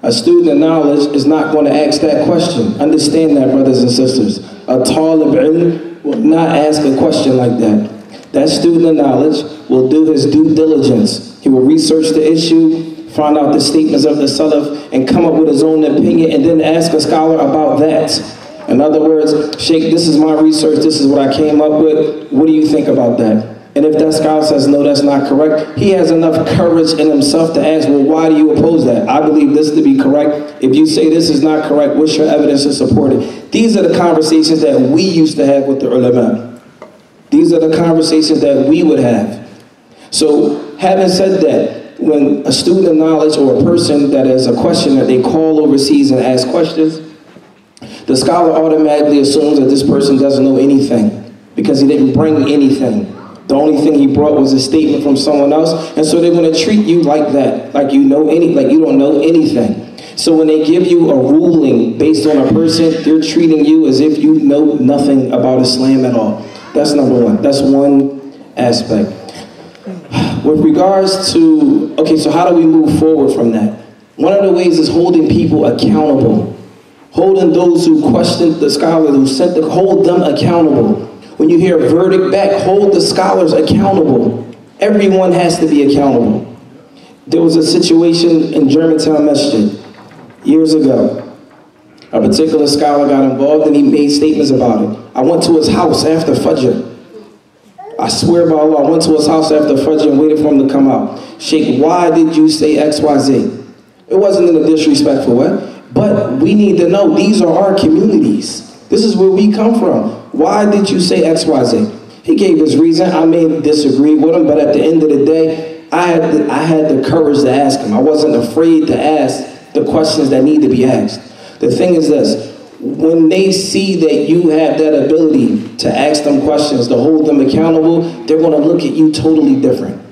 A student of knowledge is not going to ask that question. Understand that, brothers and sisters. A talib ilm will not ask a question like that. That student of knowledge will do his due diligence. He will research the issue, find out the statements of the Salaf, and come up with his own opinion, and then ask a scholar about that. In other words, Sheikh, this is my research, this is what I came up with. What do you think about that? And if that scholar says, no, that's not correct, he has enough courage in himself to ask, well, why do you oppose that? I believe this to be correct. If you say this is not correct, what's your evidence to support it? These are the conversations that we used to have with the ulama. These are the conversations that we would have. So having said that, when a student of knowledge or a person that is a questioner, they call overseas and ask questions, the scholar automatically assumes that this person doesn't know anything because he didn't bring anything. The only thing he brought was a statement from someone else, and so they're going to treat you like that, like you know any, like you don't know anything. So when they give you a ruling based on a person, they're treating you as if you know nothing about Islam at all. That's number one. That's one aspect. With regards to, okay, so how do we move forward from that? One of the ways is holding people accountable. Holding those who questioned the scholars, who sent the, hold them accountable. When you hear a verdict back, hold the scholars accountable. Everyone has to be accountable. There was a situation in Germantown Masjid years ago A particular scholar got involved and he made statements about it. I went to his house after Fajr. I swear by Allah, I went to his house after Fajr and waited for him to come out. Sheikh, why did you say X, Y, Z? It wasn't in a disrespectful way, but we need to know these are our communities. This is where we come from. Why did you say X, Y, Z? He gave his reason. I may disagree with him, but at the end of the day, I had the, I had the courage to ask him. I wasn't afraid to ask the questions that need to be asked. The thing is this, when they see that you have that ability to ask them questions, to hold them accountable, they're going to look at you totally different.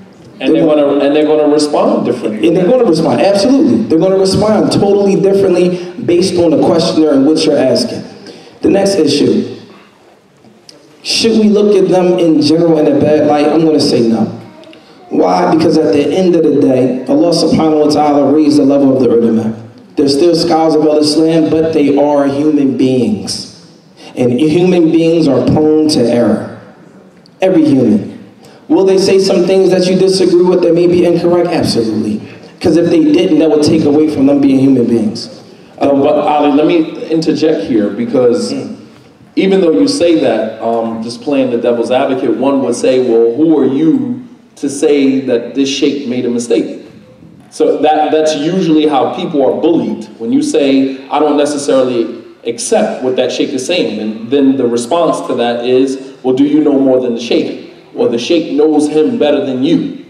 And they're gonna, and they're gonna respond differently. And they're going to respond, absolutely. They're going to respond totally differently based on the questioner and what you're asking. The next issue, should we look at them in general in a bad light? I'm going to say no. Why? Because at the end of the day, Allah subhanahu wa ta'ala raised the level of the ulama. They're still scholars of other Islam, but they are human beings. And human beings are prone to error. Every human. Will they say some things that you disagree with that may be incorrect? Absolutely. Because if they didn't, that would take away from them being human beings. But Ali, let me interject here because even though you say that, um, just playing the devil's advocate, one would say, well, who are you to say that this sheikh made a mistake? So that, that's usually how people are bullied. When you say, I don't necessarily accept what that sheikh is saying, and then the response to that is, well, do you know more than the sheikh? Or the sheikh knows him better than you.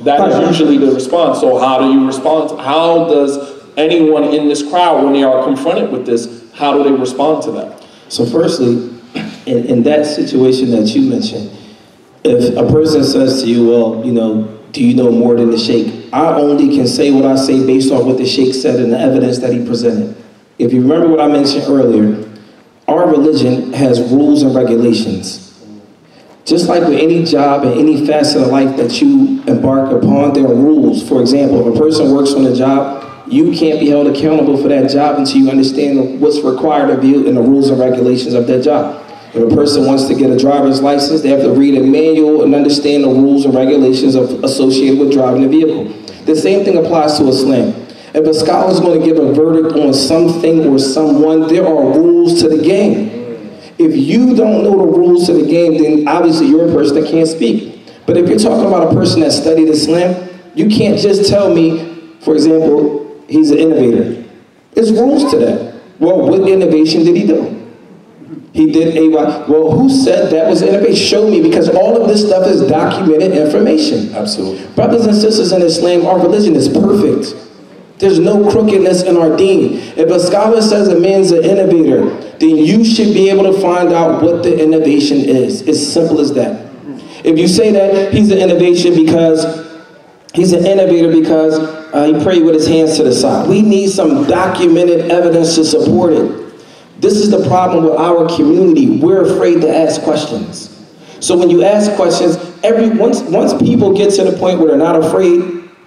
That is usually the response. So how do you respond? How does anyone in this crowd, when they are confronted with this, how do they respond to that? So firstly, in, in that situation that you mentioned, if a person says to you, well, you know, do you know more than the sheikh? I only can say what I say based on what the sheikh said and the evidence that he presented. If you remember what I mentioned earlier, our religion has rules and regulations. Just like with any job and any facet of life that you embark upon, there are rules. For example, if a person works on a job, you can't be held accountable for that job until you understand what's required of you and the rules and regulations of that job. If a person wants to get a driver's license, they have to read a manual and understand the rules and regulations of, associated with driving a vehicle. The same thing applies to Islam. If a scholar is going to give a verdict on something or someone, there are rules to the game. If you don't know the rules to the game, then obviously you're a person that can't speak. But if you're talking about a person that studied Islam, you can't just tell me, for example, he's an innovator. There's rules to that. Well, what innovation did he do? He did a well. Who said that was innovation? Show me, because all of this stuff is documented information. Absolutely. Brothers and sisters in Islam, our religion is perfect. There's no crookedness in our deen. If a scholar says a man's an innovator, then you should be able to find out what the innovation is. It's simple as that. If you say that he's an innovation because he's an innovator because uh, he prayed with his hands to the side, we need some documented evidence to support it. This is the problem with our community. We're afraid to ask questions. So when you ask questions, every once once people get to the point where they're not afraid,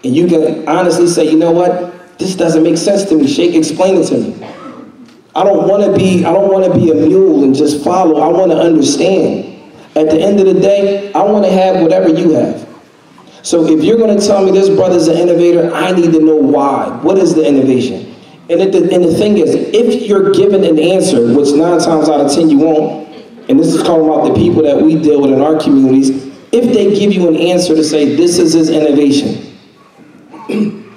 and you can honestly say, you know what, this doesn't make sense to me. Sheikh, explain it to me. I don't want to be I don't want to be a mule and just follow. I want to understand. At the end of the day, I want to have whatever you have. So if you're going to tell me this brother's an innovator, I need to know why. What is the innovation? And, it, and the thing is, if you're given an answer, which nine times out of ten you won't, and this is talking about the people that we deal with in our communities, if they give you an answer to say this is his innovation, (clears throat)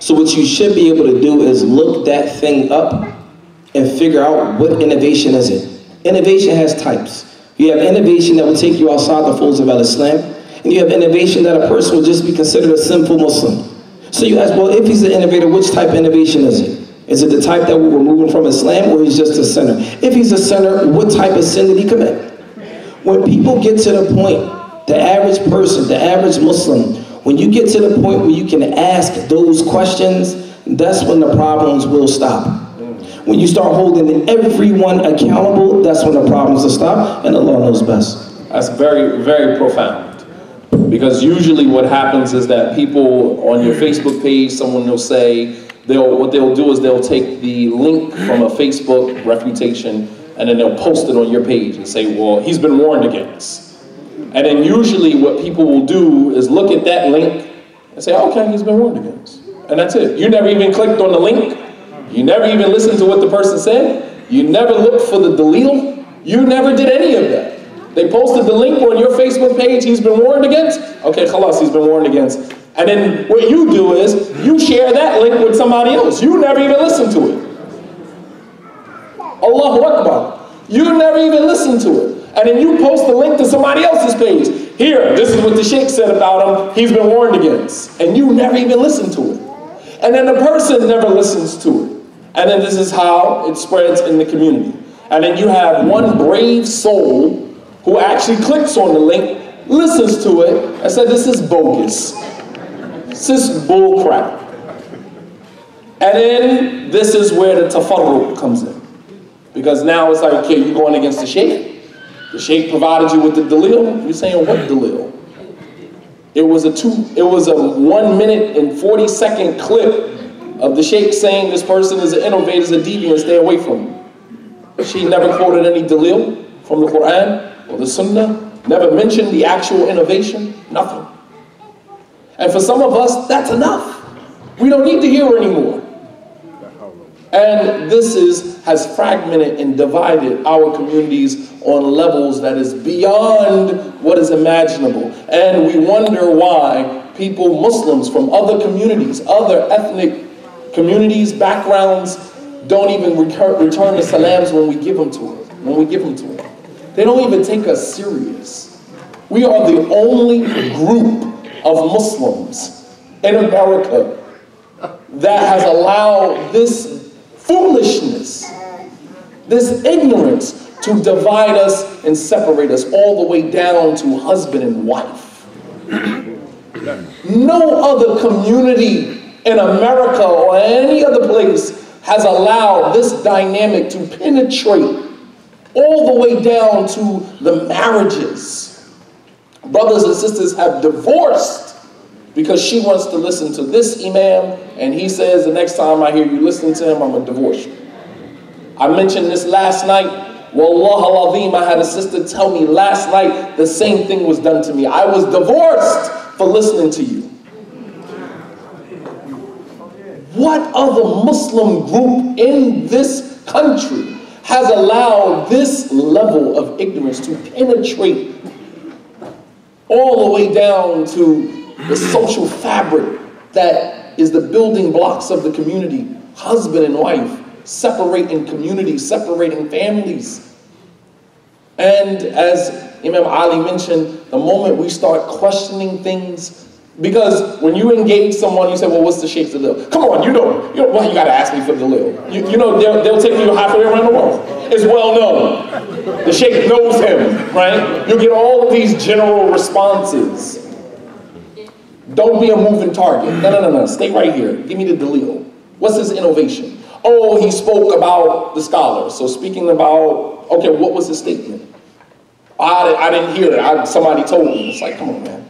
so what you should be able to do is look that thing up and figure out what innovation is it. Innovation has types. You have innovation that will take you outside the folds of Islam, and you have innovation that a person will just be considered a sinful Muslim. So you ask, well, if he's an innovator, which type of innovation is it? Is it the type that we're removing from Islam, or he's just a sinner? If he's a sinner, what type of sin did he commit? When people get to the point, the average person, the average Muslim, when you get to the point where you can ask those questions, that's when the problems will stop. When you start holding everyone accountable, that's when the problems will stop, and Allah knows best. That's very, very profound. Because usually what happens is that people on your Facebook page, someone will say, they'll, what they'll do is they'll take the link from a Facebook refutation and then they'll post it on your page and say, well, he's been warned against. And then usually what people will do is look at that link and say, okay, he's been warned against. And that's it. You never even clicked on the link. You never even listened to what the person said. You never looked for the dalil. You never did any of that. They posted the link on your Facebook page, he's been warned against. Okay, khalas, he's been warned against. And then what you do is you share that link with somebody else. You never even listen to it. Allahu Akbar. You never even listen to it. And then you post the link to somebody else's page. Here, this is what the sheikh said about him. He's been warned against. And you never even listen to it. And then the person never listens to it. And then this is how it spreads in the community. And then you have one brave soul who actually clicks on the link, listens to it, and said, this is bogus. This is bull crap. And then this is where the tafarruq comes in. Because now it's like, okay, you're going against the sheikh. The sheikh provided you with the dalil. You're saying what dalil? It was a two, it was a one minute and 40 second clip of the sheikh saying this person is an innovator, is a deviant, stay away from him. She never quoted any dalil from the Quran or the Sunnah, never mentioned the actual innovation, nothing. And for some of us, that's enough. We don't need to hear anymore. And this is, has fragmented and divided our communities on levels that is beyond what is imaginable. And we wonder why people, Muslims from other communities, other ethnic communities, backgrounds, don't even return the salams when we give them to them, when we give them to them. They don't even take us serious. We are the only group of Muslims in America that has allowed this foolishness, this ignorance to divide us and separate us all the way down to husband and wife. No other community in America or any other place has allowed this dynamic to penetrate all the way down to the marriages. Brothers and sisters have divorced because she wants to listen to this imam and he says the next time I hear you listening to him, I'm going to divorce you. I mentioned this last night. Wallah al I had a sister tell me last night the same thing was done to me. I was divorced for listening to you. What other Muslim group in this country has allowed this level of ignorance to penetrate all the way down to the social fabric that is the building blocks of the community, husband and wife, separating communities, separating families. And as Imam Ali mentioned, the moment we start questioning things because when you engage someone, you say, well, what's the shape of the Come on, you know, you know well, you got to ask me for the lil. You, you know, they'll, they'll take you halfway around the world. It's well known. The sheikh knows him, right? You get all of these general responses. Don't be a moving target. No, no, no, no. Stay right here. Give me the dalil. What's his innovation? Oh, he spoke about the scholars. So speaking about, okay, what was his statement? I, I didn't hear it. I, somebody told me. It's like, come on, man.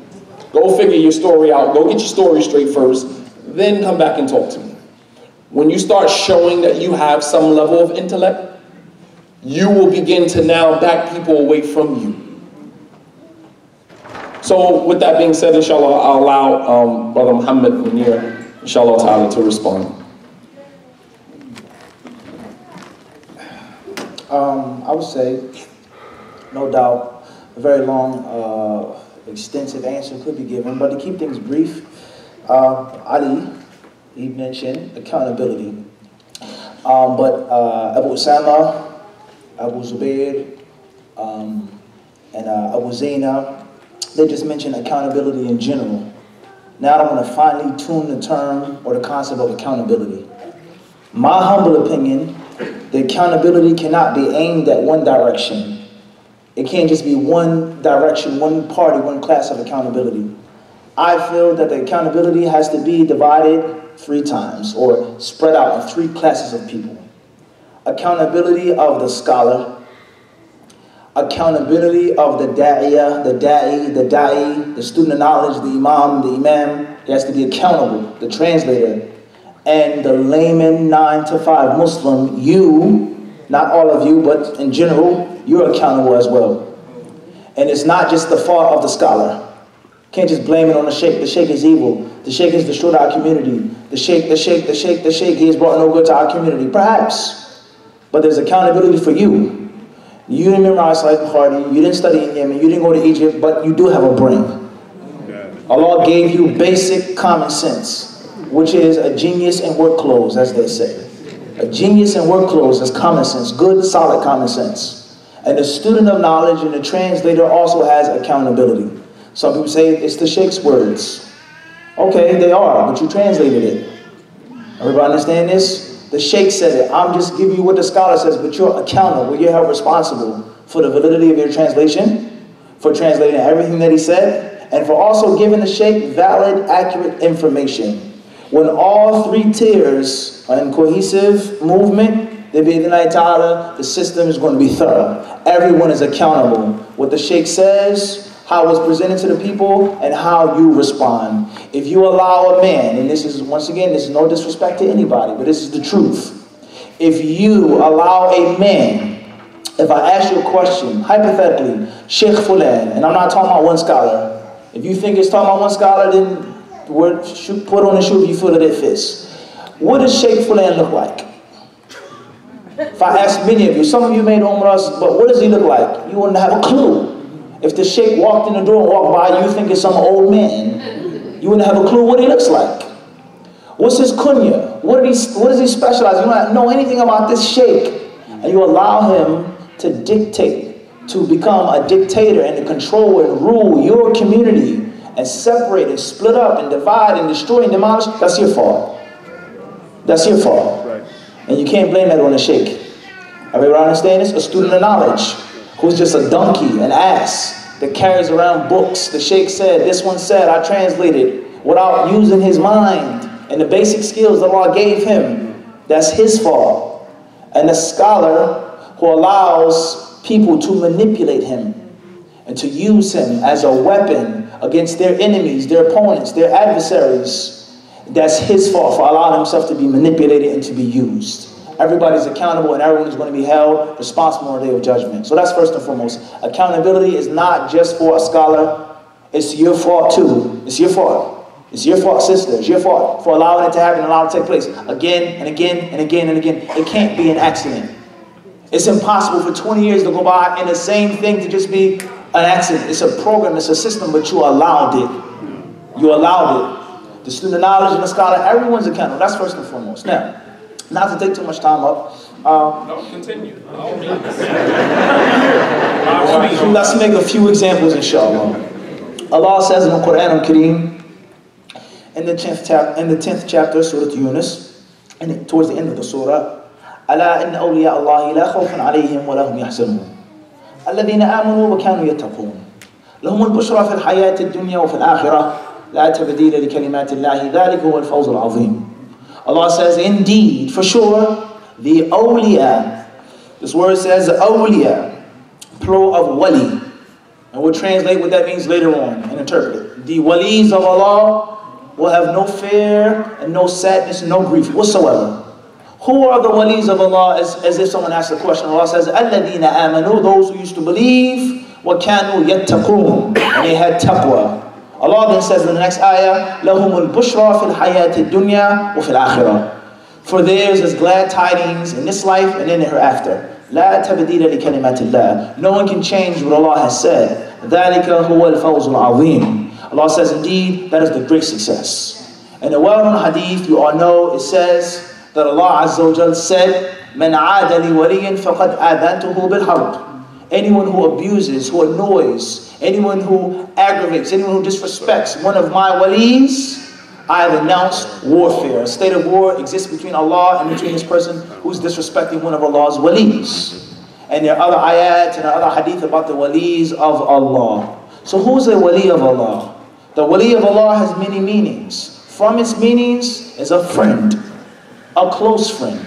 Go figure your story out. Go get your story straight first. Then come back and talk to me. When you start showing that you have some level of intellect, you will begin to now back people away from you. So with that being said, inshallah, I'll allow um, Brother Muhammad Muneer, inshallah to respond. Um, I would say, no doubt, a very long uh, extensive answer could be given, but to keep things brief, uh, Ali, he mentioned accountability. Um, but uh, Abu Usamah, Abu Zubair, um, and uh, Abu Zaina, they just mentioned accountability in general. Now I want to finally tune the term or the concept of accountability. My humble opinion, the accountability cannot be aimed at one direction. It can't just be one direction, one party, one class of accountability. I feel that the accountability has to be divided three times or spread out in three classes of people. Accountability of the scholar, accountability of the da'iyah, the da'i, the da'i, the student of knowledge, the imam, the imam. He has to be accountable, the translator. And the layman, nine to five Muslim, you, not all of you, but in general, you're accountable as well. And it's not just the fault of the scholar. Can't just blame it on the sheikh. The sheikh is evil. The sheikh has destroyed our community. The sheikh, the sheikh, the sheikh, the sheikh, he has brought no good to our community. Perhaps. But there's accountability for you. You didn't memorize Sahih Bukhari, you didn't study in Yemen, you didn't go to Egypt, but you do have a brain. Allah gave you basic common sense, which is a genius in work clothes, as they say. A genius in work clothes is common sense, good, solid common sense. And the student of knowledge and the translator also has accountability. Some people say it's the Sheikh's words. Okay, they are, but you translated it. Everybody understand this? The Sheikh said it. I'm just giving you what the scholar says, but you're accountable. You're held responsible for the validity of your translation, for translating everything that he said, and for also giving the Sheikh valid, accurate information. When all three tiers are in cohesive movement, ta'ala, the system is going to be thorough. Everyone is accountable. What the Sheikh says, how it's presented to the people, and how you respond. If you allow a man, and this is, once again, this is no disrespect to anybody, but this is the truth. If you allow a man, if I ask you a question, hypothetically, Sheikh Fulan, and I'm not talking about one scholar, if you think it's talking about one scholar, then put on the shoe if you feel that it fits. What does Sheikh Fulan look like? If I ask many of you, some of you made Umrahs, but what does he look like? You wouldn't have a clue. If the sheikh walked in the door and walked by, you think it's some old man. You wouldn't have a clue what he looks like. What's his kunya? What, he, what does he specialize? You don't know anything about this sheikh. And you allow him to dictate, to become a dictator and to control and rule your community and separate and split up and divide and destroy and demolish. That's your fault. That's your fault. And you can't blame that on the sheikh. Everybody understand this? A student of knowledge who's just a donkey, an ass, that carries around books. The sheikh said, this one said, I translated without using his mind and the basic skills that Allah gave him. That's his fault. And a scholar who allows people to manipulate him and to use him as a weapon against their enemies, their opponents, their adversaries, that's his fault for allowing himself to be manipulated and to be used. Everybody's accountable and everyone is going to be held responsible on the day of judgment. So that's first and foremost. Accountability is not just for a scholar. It's your fault too. It's your fault. It's your fault, sister. It's your fault for allowing it to happen and allowing it to take place again and again and again and again. It can't be an accident. It's impossible for 20 years to go by and the same thing to just be an accident. It's a program, it's a system, but you allowed it. You allowed it The student of knowledge and the scholar, everyone's accountable. That's first and foremost. Now, not to take too much time up. Um, no, continue. (laughs) let's make a few examples, inshallah. Allah says in the Quran al-Kareem, in the 10th, chap- in the 10th chapter, Surah Yunus, and towards the end of the surah, ألا إن أولياء الله لا خوف عليهم ولا هم يحزنون الذين آمنوا وكانوا يتقون لهم البشرى في الحياة الدنيا وفي الآخرة لا تبديل لكلمات الله ذلك هو الفوز العظيم Allah says, indeed, for sure, the awliya, this word says awliya, plural of wali. And we'll translate what that means later on and interpret it. The walis of Allah will have no fear and no sadness and no grief whatsoever. Who are the walis of Allah? As, as if someone asks a question. Allah says, الَّذِينَ آمَنُوا Those who used to believe, وَكَانُوا يَتَّقُونَ And they had taqwa. Allah then says in the next ayah, لَهُمُ الْبُشْرَى فِي الْحَيَاةِ الدُّنْيَا وَفِي الْآخِرَةِ For theirs is glad tidings in this life and in the hereafter. لا تبديل لكلمات الله. No one can change what Allah has said. ذلك هو الفوز العظيم. Allah says, indeed, that is the great success. In the well-known hadith, you all know, it says that Allah Azza wa Jal said, من عاد لي وليا فقد آذنته بالحرب. Anyone who abuses, who annoys, anyone who aggravates, anyone who disrespects one of my walis, I have announced warfare. A state of war exists between Allah and between this person who's disrespecting one of Allah's walis. And there are other ayat and other hadith about the walis of Allah. So who's a wali of Allah? The wali of Allah has many meanings. From its meanings is a friend, a close friend,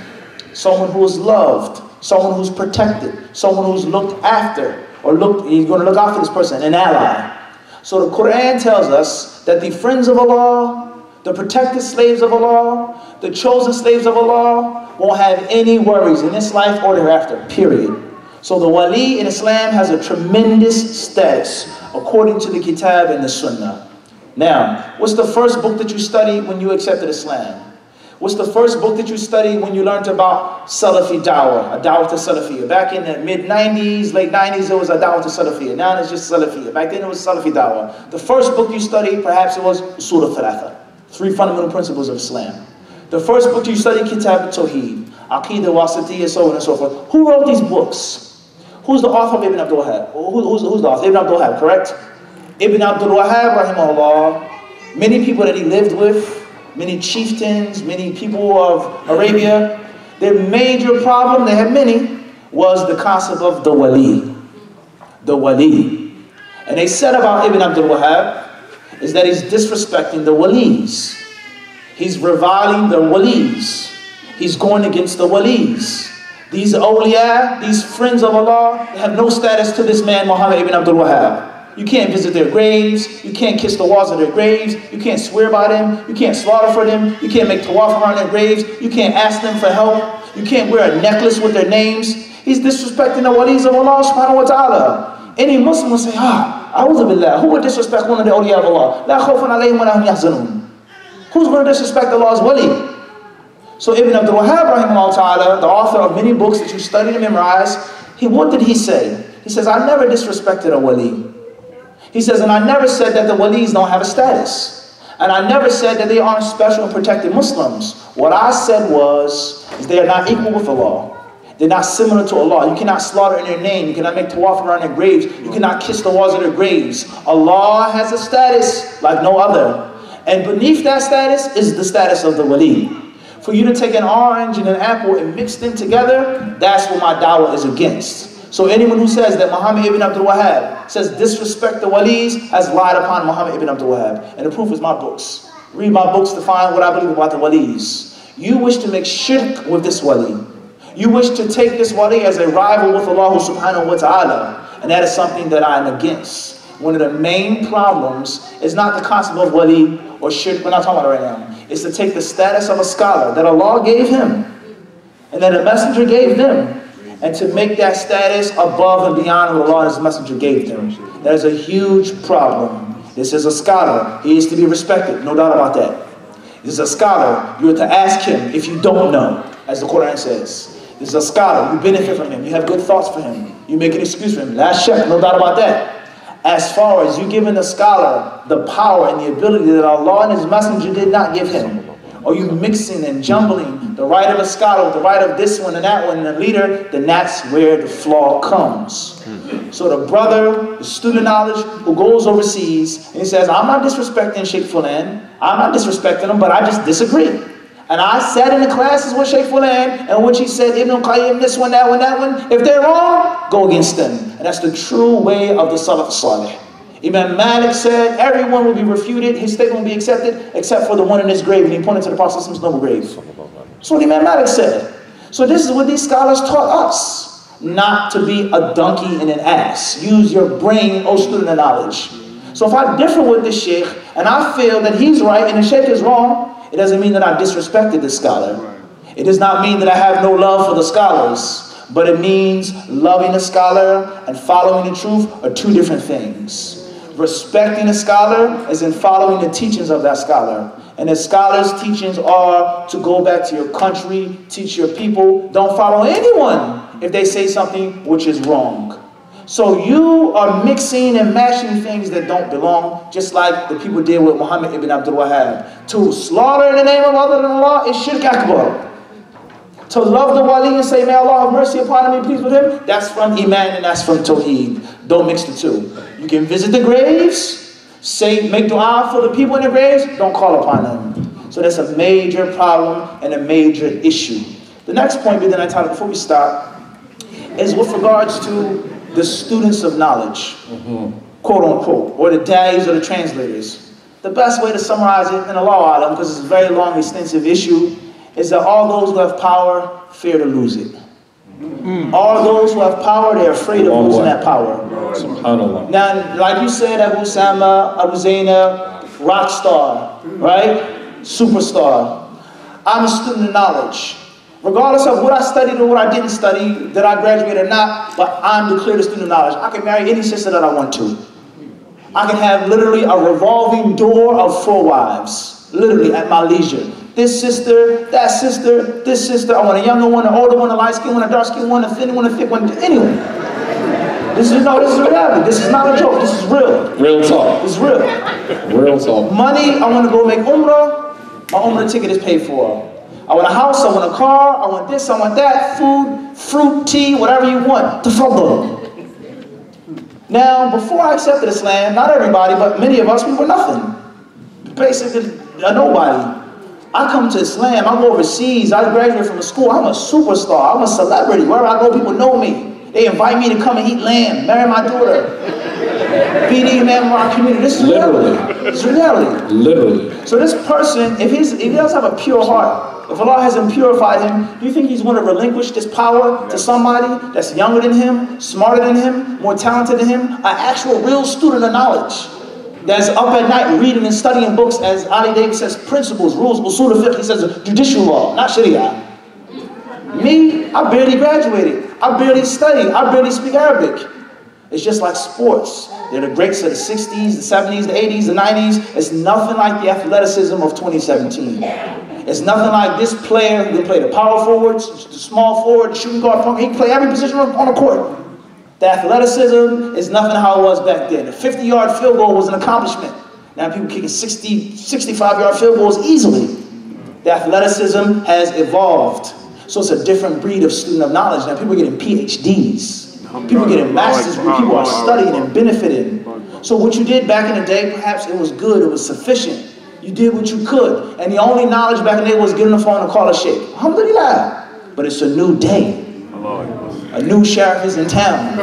someone who is loved, someone who's protected, someone who's looked after, or look, he's going to look after this person, an ally. So the Quran tells us that the friends of Allah, the protected slaves of Allah, the chosen slaves of Allah won't have any worries in this life or thereafter, period. So the wali in Islam has a tremendous status according to the kitab and the sunnah. Now, what's the first book that you studied when you accepted Islam? What's the first book that you studied when you learned about Salafi Dawah, a Dawah to Salafiyah? Back in the mid 90s, late 90s, it was a Dawah to Salafiyah. Now it's just Salafiyah. Back then it was Salafi Dawah. The first book you studied, perhaps it was Surah Thalatha, Three Fundamental Principles of Islam. The first book you studied, Kitab Tawheed, Aqidah Wasatiyah, so on and so forth. Who wrote these books? Who's the author of Ibn Abdul Wahab? Who, who's, who's the author? Ibn Abdul Wahab, correct? Ibn Abdul Wahab, rahimahullah, many people that he lived with, many chieftains, many people of Arabia, their major problem, they had many, was the concept of the wali. The wali. And they said about Ibn Abdul Wahab is that he's disrespecting the walis. He's reviling the walis. He's going against the walis. These awliya, these friends of Allah, have no status to this man, Muhammad ibn Abdul Wahab. You can't visit their graves. You can't kiss the walls of their graves. You can't swear by them. You can't slaughter for them. You can't make tawaf around their graves. You can't ask them for help. You can't wear a necklace with their names. He's disrespecting the walis of Allah subhanahu wa ta'ala. Any Muslim will say, ah, a'udhu billah. Who would disrespect one of the awliya of Allah? La khawfun alayhim wa lahum yahzanun. Who's going to disrespect Allah's wali? So Ibn Abdul Wahhab, rahimahullah ta'ala, the author of many books that you study and memorize, he, what did he say? He says, I never disrespected a wali. He says, and I never said that the walis don't have a status. And I never said that they aren't special and protected Muslims. What I said was, they are not equal with Allah. They're not similar to Allah. You cannot slaughter in their name. You cannot make tawaf around their graves. You cannot kiss the walls of their graves. Allah has a status like no other. And beneath that status is the status of the wali. For you to take an orange and an apple and mix them together, that's what my dawah is against. So anyone who says that Muhammad ibn Abdul Wahhab says disrespect the walis has lied upon Muhammad ibn Abdul Wahhab. And the proof is my books. Read my books to find what I believe about the walis. You wish to make shirk with this wali. You wish to take this wali as a rival with Allah subhanahu wa ta'ala. And that is something that I am against. One of the main problems is not the concept of wali or shirk, we're not talking about it right now. It's to take the status of a scholar that Allah gave him and that a messenger gave them and to make that status above and beyond what Allah and His Messenger gave them. That is a huge problem. This is a scholar. He is to be respected, no doubt about that. This is a scholar. You are to ask him if you don't know, as the Quran says. This is a scholar. You benefit from him. You have good thoughts for him. You make an excuse for him. Last check, no doubt about that. As far as you giving the scholar the power and the ability that Allah and His Messenger did not give him, or you mixing and jumbling the right of a scholar with the right of this one and that one and the leader, then that's where the flaw comes. Hmm. So the brother, the student of knowledge, who goes overseas and he says, I'm not disrespecting Sheikh Fulan, I'm not disrespecting him, but I just disagree. And I sat in the classes with Sheikh Fulan, and when she said Ibn Qayyim, this one, that one, that one, if they're wrong, go against them. And that's the true way of the Salaf Salih. Imam Malik said everyone will be refuted, his statement will be accepted, except for the one in his grave. And he pointed to the Prophet's noble grave. That's what Imam Malik said. So this is what these scholars taught us. Not to be a donkey and an ass. Use your brain, O student of knowledge. So if I differ with the sheikh, and I feel that he's right and the sheikh is wrong, it doesn't mean that I disrespected the scholar. It does not mean that I have no love for the scholars. But it means loving a scholar and following the truth are two different things. Respecting a scholar is in following the teachings of that scholar. And the scholar's teachings are to go back to your country, teach your people. Don't follow anyone if they say something which is wrong. So you are mixing and mashing things that don't belong, just like the people did with Muhammad ibn Abdul Wahhab. To slaughter in the name of other than Allah is shirk akbar. To love the wali and say, may Allah have mercy upon him and peace with him, that's from Iman and that's from Tawheed. Don't mix the two. You can visit the graves, say, make dua for the people in the graves, don't call upon them. So that's a major problem and a major issue. The next point, then I tell before we start, is with regards to the students of knowledge, mm-hmm. quote unquote, or the days or the translators. The best way to summarize it in a law item, because it's a very long, extensive issue, is that all those who have power fear to lose it. Mm. All those who have power, they're afraid of losing that power. Now, like you said, Abu Usamah, Abu Zainab, rock star, right? Superstar. I'm a student of knowledge. Regardless of what I studied or what I didn't study, did I graduate or not, but I'm declared a student of knowledge. I can marry any sister that I want to. I can have literally a revolving door of four wives, literally at my leisure. This sister, that sister, this sister. I want a younger one, an older one, a light skinned one, a dark skinned one, a thin one, a thick one, anyone. This is no, this is reality. This is not a joke. This is real. Real talk. This is real. Real talk. Money, I want to go make umrah. My umrah ticket is paid for. I want a house, I want a car, I want this, I want that, food, fruit, tea, whatever you want. Tafaddal. Now, before I accepted Islam, not everybody, but many of us, we were nothing. Basically, a nobody. I come to Islam, I go overseas, I graduate from a school, I'm a superstar, I'm a celebrity. Wherever I go, people know me. They invite me to come and eat lamb, marry my daughter, be the imam of our community. This is Literally. It's reality. Literally. So this person, if, he's, if he doesn't have a pure heart, if Allah hasn't purified him, do you think he's going to relinquish this power to somebody that's younger than him, smarter than him, more talented than him, an actual real student of knowledge? That's up at night reading and studying books, as Ali Davis says, principles, rules, usul al-fiqh, he says judicial law, not sharia. Me, I barely graduated. I barely studied. I barely speak Arabic. It's just like sports. They're the greats of the 60s, the 70s, the 80s, the 90s. It's nothing like the athleticism of 2017. It's nothing like this player who can play the power forwards, the small forward, the shooting guard. He can play every position on on the court. The athleticism is nothing how it was back then. The 50 yard field goal was an accomplishment. Now people kicking 60, 65 yard field goals easily. The athleticism has evolved. So it's a different breed of student of knowledge. Now people are getting PhDs. People are getting master's degrees. People are studying and benefiting. So what you did back in the day, perhaps it was good, it was sufficient. You did what you could. And the only knowledge back in the day was getting the phone and call a sheikh. Alhamdulillah. But it's a new day. A new sheriff is in town.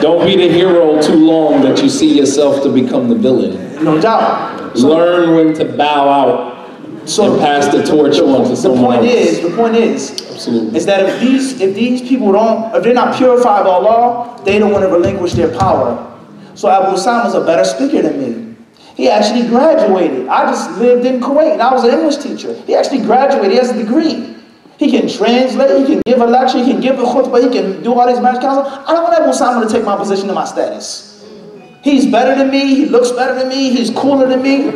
Don't be the hero too long that you see yourself to become the villain. No doubt. So, Learn when to bow out so and pass the torch on to someone the point else. is, the point is, Absolutely. is that if these if these people don't if they're not purified by Allah, they don't want to relinquish their power. So Abu Usamah is a better speaker than me. He actually graduated. I just lived in Kuwait and I was an English teacher. He actually graduated. He has a degree. He can translate. He can give a lecture. He can give a khutbah. He can do all these marriage counsel. I don't want Abu Usamah to take my position and my status. He's better than me. He looks better than me. He's cooler than me.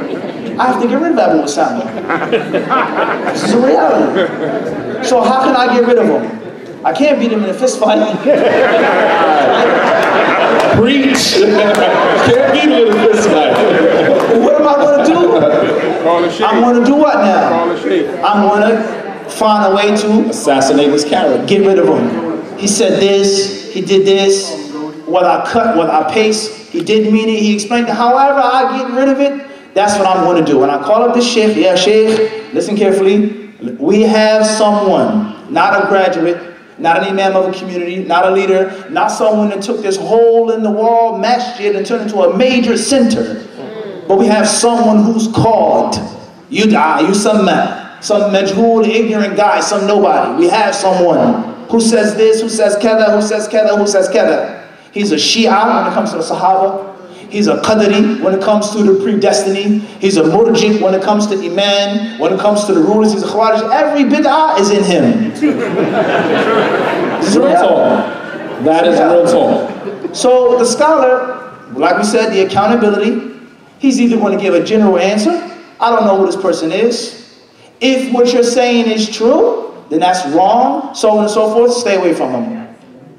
I have to get rid of Abu Usamah. This is a reality. So how can I get rid of him? I can't beat him in a fist fight. Preach. Can't be with a fist fight. what am I going to do? Call the sheikh. I'm going to do what Call now? the sheikh. I'm going to find a way to Assassinate his character. get rid of him. He said this, he did this, what I cut, what I paste, he didn't mean it, he explained it. However, I get rid of it, that's what I'm going to do. When I call up the sheikh, yeah, sheikh, listen carefully. We have someone, not a graduate, not an imam of a community, not a leader, not someone that took this hole in the wall masjid and turned it into a major center. But we have someone who's called. You die, you some man, some majhul, ignorant guy, some nobody. We have someone who says this, who says kada, who says kada, who says kada. He's a Shia when it comes to the Sahaba. He's a Qadari when it comes to the predestiny. He's a Murjik when it comes to Iman. When it comes to the rulers, he's a Khawarij. Every bid'ah is in him. (laughs) This is Real talk. That is real talk. So the scholar, like we said, the accountability, he's either going to give a general answer. I don't know who this person is. If what you're saying is true, then that's wrong, so on and so forth. Stay away from him.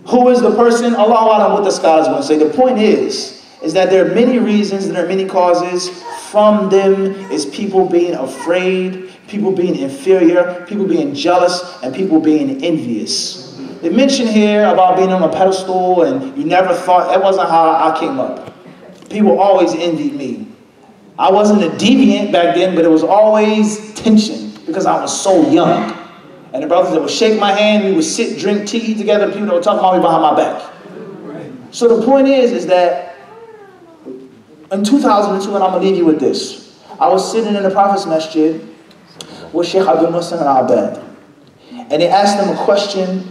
Who is the person? Allah Alam, what the scholars want to say. The point is, is that there are many reasons, there are many causes. From them is people being afraid, people being inferior, people being jealous, and people being envious. They mention here about being on a pedestal and you never thought, that wasn't how I came up. People always envied me. I wasn't a deviant back then, but it was always tension because I was so young. And the brothers that would shake my hand, we would sit, drink tea together, people that would talk about me behind my back. So the point is, is that in 2002, and I'm gonna leave you with this. I was sitting in the Prophet's Masjid with Sheikh Abdul Muhsin al Abbad. And they asked him a question,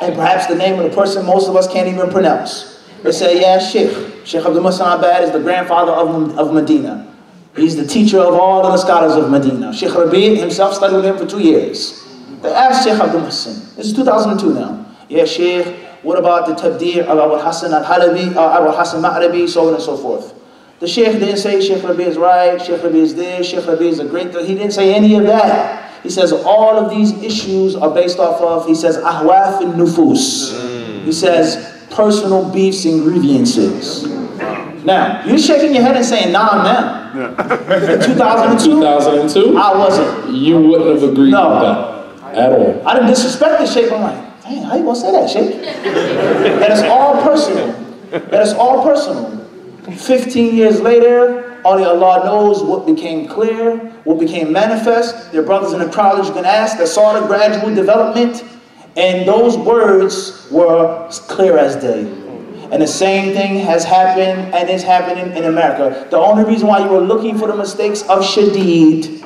and perhaps the name of the person most of us can't even pronounce. They say, yeah, Sheikh. Sheikh Abdul Muhsin al Abbad is the grandfather of, of Medina. He's the teacher of all of the scholars of Medina. Sheikh Rabee himself studied with him for two years. They asked Sheikh Abdul Muhsin, this is 2002 now. Yeah, Sheikh, what about the tabdir of Abu Hassan al-Halabi, uh, Abu Hassan Ma'ribi, so on and so forth. The Sheikh didn't say Sheikh Rabee is right, Sheikh Rabee is this, Sheikh Rabee is a great, he didn't say any of that. He says all of these issues are based off of, he says, ahwaf and nufus. He says personal beefs and grievances. Now, you're shaking your head and saying, nah, man. In 2002, 2002, I wasn't. you wouldn't have agreed No. with that at all. I didn't disrespect the Sheikh. I'm like, dang, how you gonna say that, Sheikh? that is all personal. That is all personal. 15 years later, only Allah knows what became clear, what became manifest. Their brothers in the crowd that you can ask that saw the gradual development, and those words were clear as day. And the same thing has happened and is happening in America. The only reason why you were looking for the mistakes of Shadeed,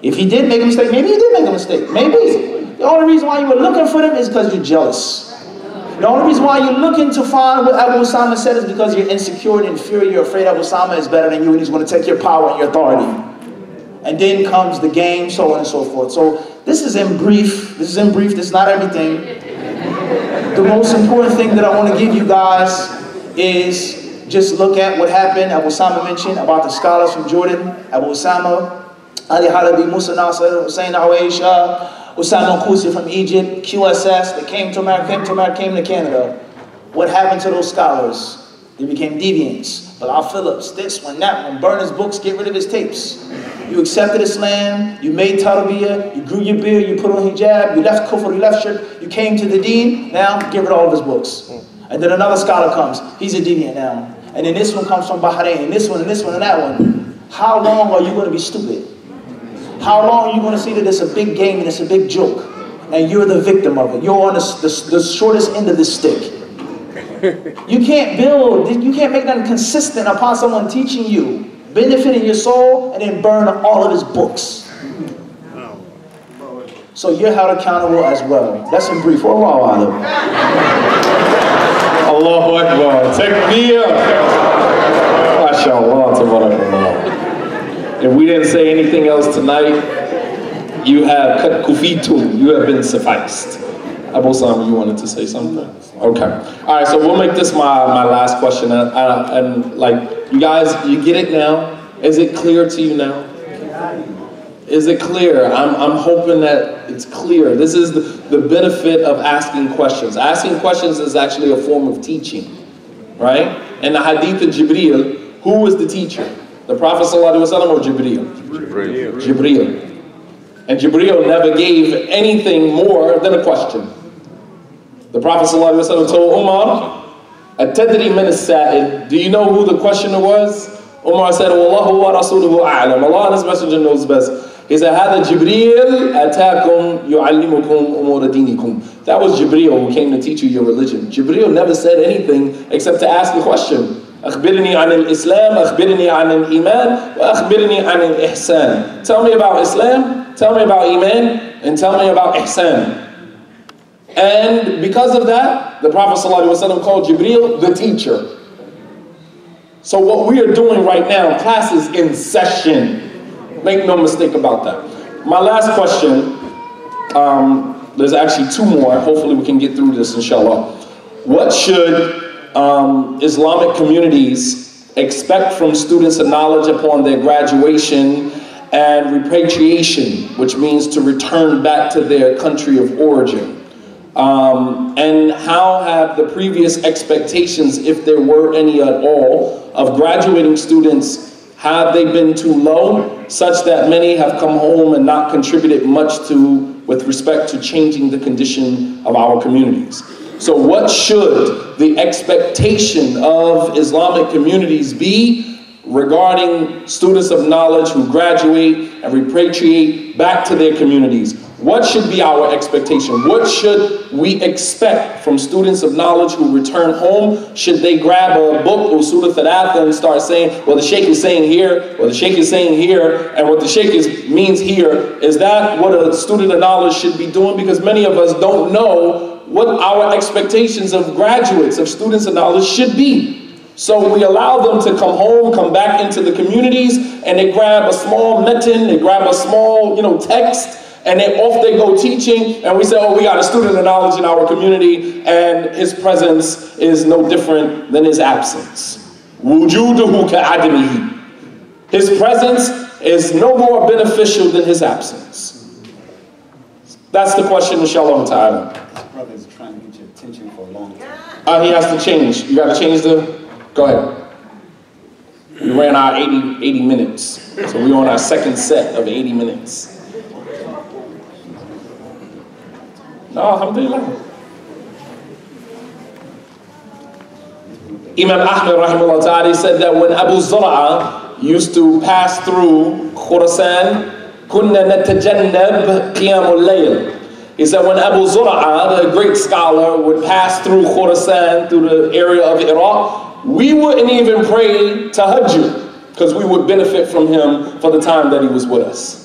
if he did make a mistake, maybe he did make a mistake, maybe. The only reason why you were looking for them is because you're jealous. The only reason why you're looking to find what Abu Usamah said is because you're insecure and inferior. You're afraid Abu Usamah is better than you and he's going to take your power and your authority. And then comes the game, so on and so forth. So this is in brief. This is in brief. This is not everything. The most important thing that I want to give you guys is just look at what happened. Abu Usamah mentioned about the scholars from Jordan. Abu Usamah, Ali Halabi, Musa Nasser, Hussein Awaisha, Osama Kusi from Egypt, QSS, they came to America, came to America, came to Canada. What happened to those scholars? They became deviants. But Bilal Phillips, this one, that one, burn his books, get rid of his tapes. You accepted Islam, you made tarbiyah, you grew your beard, you put on hijab, you left kufr, you left shirk, you came to the deen, now get rid of all of his books. And then another scholar comes, he's a deviant now. And then this one comes from Bahrain, and this one, and this one, and that one. How long are you going to be stupid? How long are you going to see that it's a big game and it's a big joke? And you're the victim of it. You're on the, the, the shortest end of the stick. You can't build, you can't make that consistent upon someone teaching you, benefiting your soul, and then burn all of his books. So you're held accountable as well. That's in brief. Wallahu alam. Allahu Akbar. Takbir. MashaAllah. Tabarakallah. If we didn't say anything else tonight, you have cut kufitum. You have been sufficed. Abu Usamah, you wanted to say something? Okay. All right, so we'll make this my, my last question. And, and, and like, you guys, you get it now? Is it clear to you now? Is it clear? I'm, I'm hoping that it's clear. This is the, the benefit of asking questions. Asking questions is actually a form of teaching, right? In the hadith of Jibreel, who was the teacher? The Prophet ﷺ or Jibreel? Jibreel. Jibreel. And Jibreel never gave anything more than a question. The Prophet ﷺ told Umar, At-tadri min as-sa'il. Do you know who the questioner was? Umar said, Wallahu wa rasuluhu a'lam. Allah and His Messenger knows best. He said, هذا جبريل أتاكم يعلمكم أمور دينكم. That was Jibreel who came to teach you your religion. Jibreel never said anything except to ask a question. أخبرني عن الإسلام أخبرني عن الإيمان وأخبرني عن الإحسان. Tell me about Islam, tell me about Iman, and tell me about Ihsan. And because of that, the Prophet ﷺ called Jibreel the teacher. So what we are doing right now, class is in session. Make no mistake about that. My last question, um, there's actually two more. Hopefully we can get through this, inshallah. What should um, Islamic communities expect from students of knowledge upon their graduation and repatriation, which means to return back to their country of origin? Um, and how have the previous expectations, if there were any at all, of graduating students, have they been too low, such that many have come home and not contributed much to, with respect to changing the condition of our communities? So what should the expectation of Islamic communities be regarding students of knowledge who graduate and repatriate back to their communities? What should be our expectation? What should we expect from students of knowledge who return home? Should they grab a book or Surah Thalatha and start saying, well, the Sheikh is saying here, or the Sheikh is saying here, and what the Sheikh is, means here? Is that what a student of knowledge should be doing? Because many of us don't know what our expectations of graduates, of students of knowledge should be. So we allow them to come home, come back into the communities, and they grab a small metin, they grab a small, you know, text, and then off they go teaching, and we say, oh, we got a student of knowledge in our community, and his presence is no different than his absence. His presence is no more beneficial than his absence. That's the question, Michelle, on time. His brother is trying to get your attention for a long time. Uh, he has to change. You got to change the. Go ahead. We ran our 80, 80 minutes, so we're on our second set of 80 minutes. No, alhamdulillah. Imam Ahmed rahimahullah ta'ala said that when Abu Zura'a used to pass through Khurasan, كنا نتجنب قيام الليل. He said when Abu Zura'a, the great scholar, would pass through Khurasan, through the area of Iraq, we wouldn't even pray tahajjud because we would benefit from him for the time that he was with us.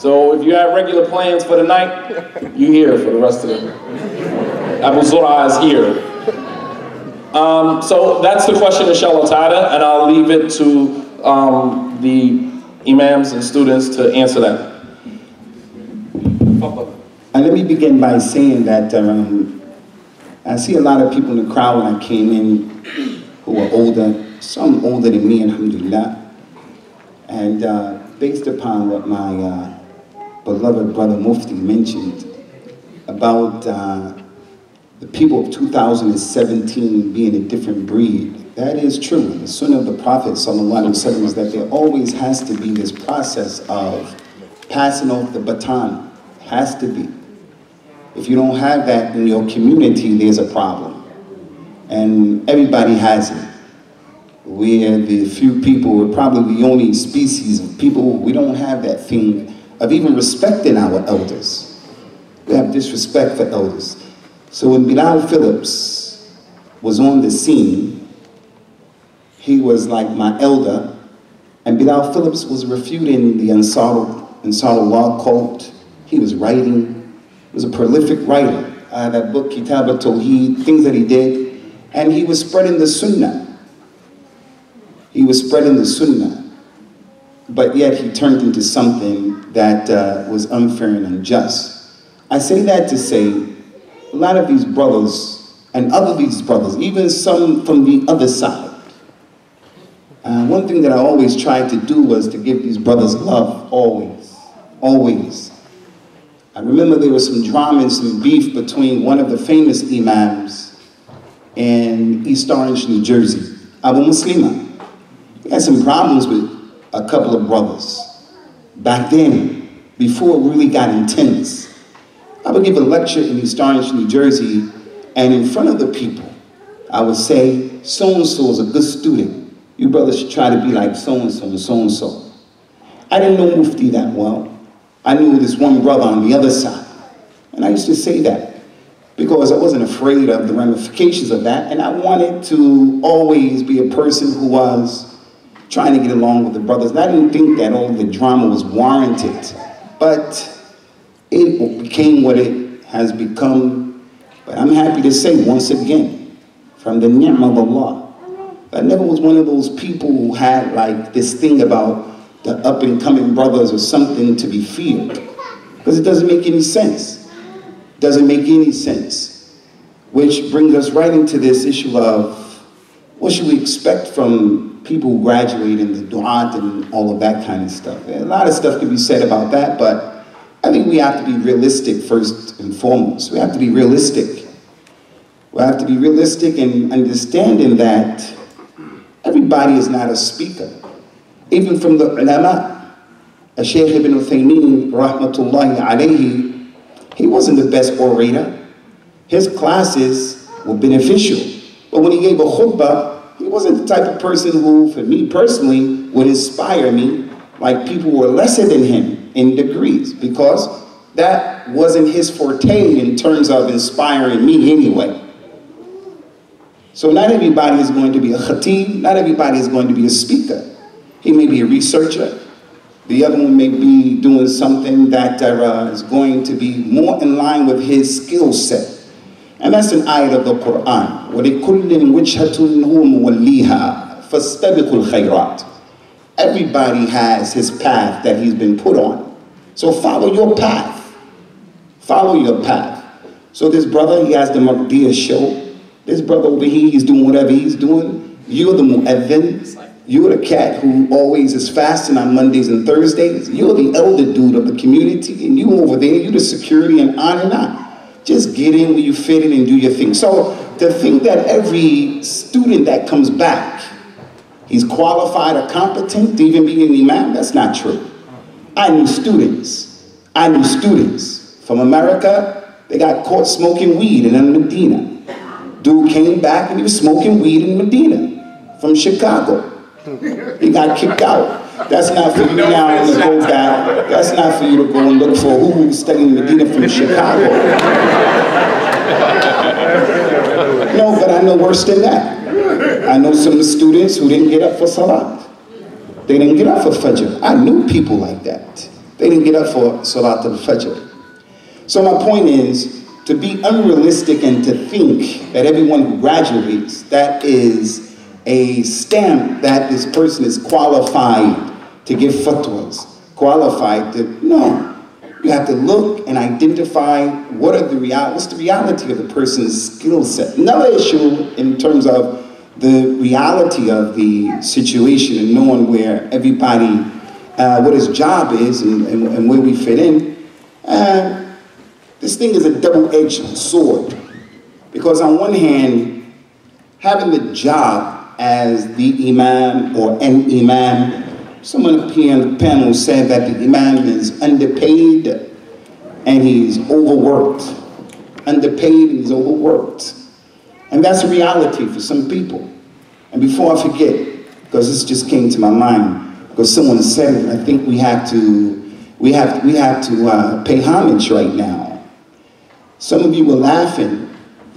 So if you have regular plans for the night, you're here for the rest of the Abu Zura is here. Um, so that's the question, inshallah ta'ala, and I'll leave it to um, the imams and students to answer that. And let me begin by saying that um, I see a lot of people in the crowd when I came in who are older, some older than me, alhamdulillah. And uh, based upon what my uh, beloved brother Mufti mentioned about uh, the people of 2017 being a different breed, that is true. The sunnah of the Prophet وسلم, is that there always has to be this process of passing off the baton. Has to be. If you don't have that in your community, there's a problem. And everybody has it. We're the few people, we're probably the only species of people, we don't have that thing of even respecting our elders. We have disrespect for elders. So when Bilal Phillips was on the scene, he was like my elder, and Bilal Phillips was refuting the Ansar, Ansarullah cult. He was writing, he was a prolific writer. I have that book, Kitab al-Tawheed, things that he did, and he was spreading the Sunnah. He was spreading the Sunnah, but yet he turned into something that uh, was unfair and unjust. I say that to say, a lot of these brothers, and other these brothers, even some from the other side, uh, one thing that I always tried to do was to give these brothers love, always, always. I remember there was some drama and some beef between one of the famous imams in East Orange, New Jersey, Abu Muslima. We had some problems with a couple of brothers back then, before it really got intense. I would give a lecture in East Orange, New Jersey, and in front of the people, I would say, so-and-so is a good student. You brothers should try to be like so-and-so and so-and-so. I didn't know Mufti that well. I knew this one brother on the other side. And I used to say that because I wasn't afraid of the ramifications of that, and I wanted to always be a person who was trying to get along with the brothers. And I didn't think that all the drama was warranted, but it became what it has become. But I'm happy to say once again, from the ni'mah of Allah, I never was one of those people who had like this thing about the up and coming brothers or something to be feared. Because it doesn't make any sense. Doesn't make any sense. Which brings us right into this issue of what should we expect from people who graduate in the du'at and all of that kind of stuff. A lot of stuff can be said about that, but I think we have to be realistic first and foremost. We have to be realistic. We have to be realistic in understanding that everybody is not a speaker. Even from the ulama, Shaykh ibn Uthaymeen, rahmatullahi alayhi, he wasn't the best orator. His classes were beneficial. But when he gave a khutbah, wasn't the type of person who, for me personally, would inspire me like people were lesser than him in degrees because that wasn't his forte in terms of inspiring me anyway. So not everybody is going to be a khatib, not everybody is going to be a speaker. He may be a researcher. The other one may be doing something that uh, is going to be more in line with his skill set. And that's an ayat of the Quran. Everybody has his path that he's been put on. So follow your path. Follow your path. So this brother, he has the Mardiyah show. This brother over here, he's doing whatever he's doing. You're the mu'adhin. You're the cat who always is fasting on Mondays and Thursdays. You're the elder dude of the community. And you over there, you're the security and on and on. Just get in where you fit in and do your thing. So to think that every student that comes back, he's qualified or competent to even be an imam, that's not true. I knew students. I knew students from America. They got caught smoking weed in Medina. Dude came back and he was smoking weed in Medina from Chicago. He got kicked out. That's not for you now to go back. That's not for you to go and look for who was studying Medina from Chicago. No, but I know worse than that. I know some students who didn't get up for Salat. They didn't get up for Fajr. I knew people like that. They didn't get up for Salat al-Fajr. So my point is, to be unrealistic and to think that everyone who graduates, that is a stamp that this person is qualified to give fatwas, qualified to, no. You have to look and identify what are the real, what's the reality of the person's skill set. Another issue in terms of the reality of the situation and knowing where everybody, uh, what his job is and, and, and where we fit in. Uh, this thing is a double-edged sword. Because on one hand, having the job as the imam or an imam, someone on the panel said that the imam is underpaid and he's overworked. Underpaid and he's overworked. And that's a reality for some people. And before I forget, because this just came to my mind, because someone said it, I think we have to, we have, we have to uh, pay homage right now some of you were laughing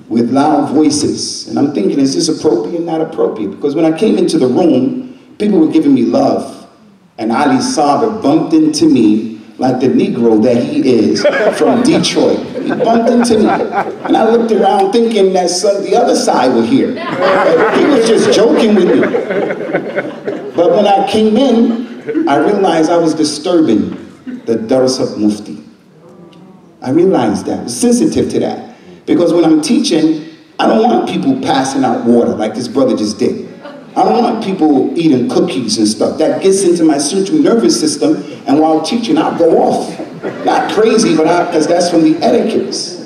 with loud voices, and I'm thinking, is this appropriate, or not appropriate? Because when I came into the room, people were giving me love, and Ali Saber bumped into me like the Negro that he is (laughs) from Detroit. He bumped into me, and I looked around thinking that some, the other side were here. He was just joking with me. But when I came in, I realized I was disturbing the Dars of Mufti. I realized that, sensitive to that. Because when I'm teaching, I don't want people passing out water like this brother just did. I don't want people eating cookies and stuff. That gets into my central nervous system, and while teaching, I'll go off. Not crazy, but because that's from the etiquettes.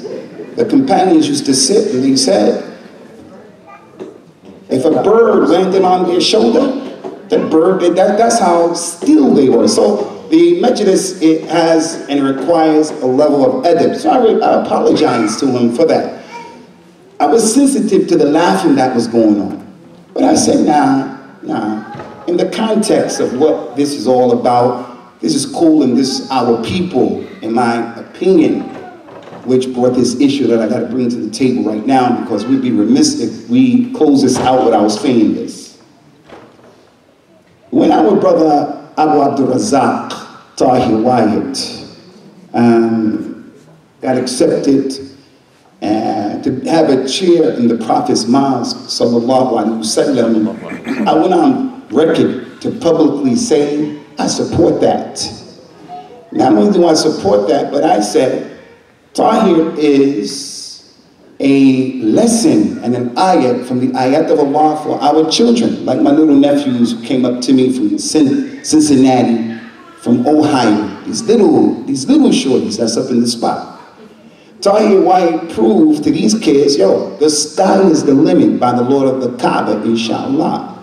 The companions used to sit and he said, if a bird landed on their shoulder, the bird, that, that's how still they were. So the Majlis it has and requires a level of edit. So I, I apologize to him for that. I was sensitive to the laughing that was going on. But I said, nah, nah. In the context of what this is all about, this is cool and this is our people, in my opinion, which brought this issue that I got to bring to the table right now because we'd be remiss if we close this out without saying this. When our brother Abu Abdul Razak Tahir Wyatt um, got accepted uh, to have a chair in the Prophet's Mosque, sallallahu alaihi wasallam. I went on record to publicly say, I support that. Not only do I support that, but I said, Tahir is a lesson and an ayat from the ayat of Allah for our children, like my little nephews came up to me from Cincinnati, from Ohio, these little, these little shorties that's up in the spot. Tahir Wyatt proved to these kids, yo, the sky is the limit by the Lord of the Kaaba, inshallah.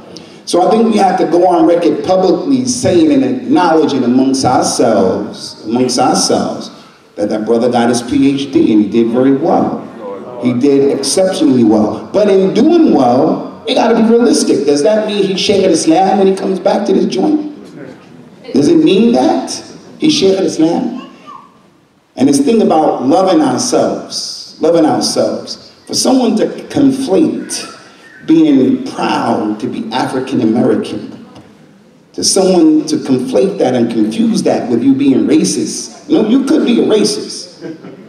So I think we have to go on record publicly saying and acknowledging amongst ourselves, amongst ourselves, that that brother got his PhD and he did very well. He did exceptionally well. But in doing well, we gotta be realistic. Does that mean he's Shaykh Islam when he comes back to this joint? Does it mean that? He's Shaykh Islam? And this thing about loving ourselves, loving ourselves, for someone to conflate being proud to be African American, to someone to conflate that and confuse that with you being racist. You know, you could be a racist,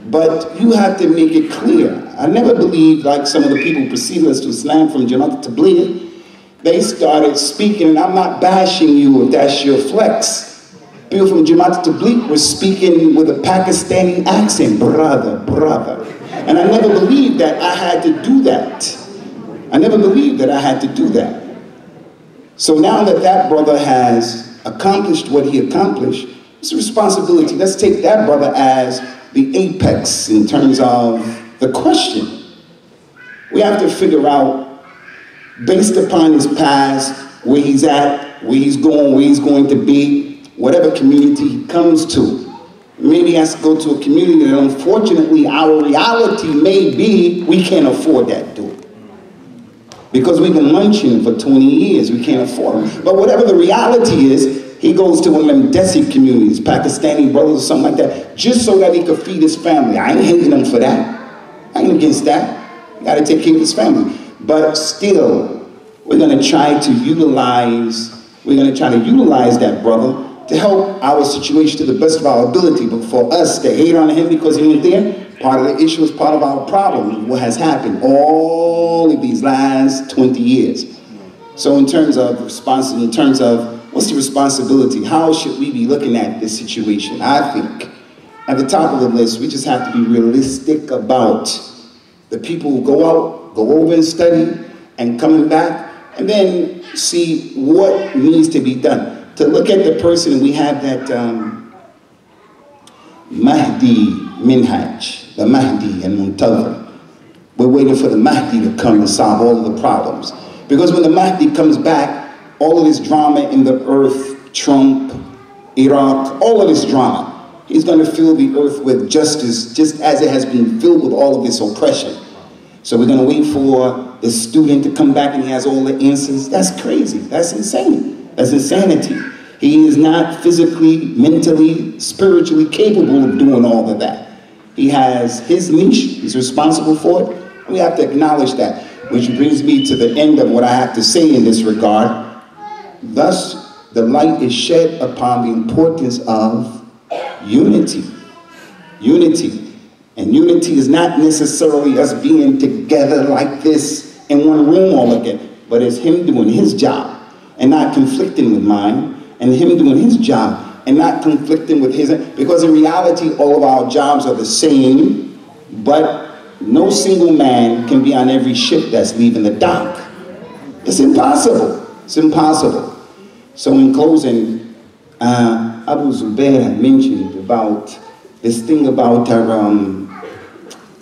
but you have to make it clear. I never believed, like some of the people preceded us to Islam from Jamaat Tabligh, they started speaking, and I'm not bashing you if that's your flex. People from Jamaat Tabligh were speaking with a Pakistani accent, brother, brother. And I never believed that I had to do that. I never believed that I had to do that. So now that that brother has accomplished what he accomplished, it's a responsibility. Let's take that brother as the apex in terms of the question. We have to figure out, based upon his past, where he's at, where he's going, where he's going to be, whatever community he comes to. Maybe he has to go to a community that unfortunately our reality may be we can't afford that dude. Because we've been munching for 20 years, we can't afford it. But whatever the reality is, he goes to one of them Desi communities, Pakistani brothers or something like that, just so that he could feed his family. I ain't hating him for that. I ain't against that. He gotta take care of his family. But still, we're gonna try to utilize, we're gonna try to utilize that brother to help our situation to the best of our ability. But for us to hate on him because he went there, part of the issue is part of our problem, what has happened all of these last 20 years. So in terms of response, in terms of what's the responsibility, how should we be looking at this situation? I think at the top of the list, we just have to be realistic about the people who go out, go over and study, and coming back, and then see what needs to be done to look at the person, we have that um, Mahdi Minhaj, the Mahdi and Muntazir. We're waiting for the Mahdi to come and solve all of the problems. Because when the Mahdi comes back, all of this drama in the earth, Trump, Iraq, all of this drama, he's going to fill the earth with justice just as it has been filled with all of this oppression. So we're going to wait for the student to come back and he has all the answers. That's crazy. That's insane. That's insanity. He is not physically, mentally, spiritually capable of doing all of that. He has his niche, he's responsible for it. We have to acknowledge that, which brings me to the end of what I have to say in this regard. Thus, the light is shed upon the importance of unity. Unity. And unity is not necessarily us being together like this in one room all again, but it's him doing his job and not conflicting with mine, and him doing his job and not conflicting with his, because in reality, all of our jobs are the same, but no single man can be on every ship that's leaving the dock. It's impossible. It's impossible. So in closing, uh, Abu Zubair mentioned about this thing about her um,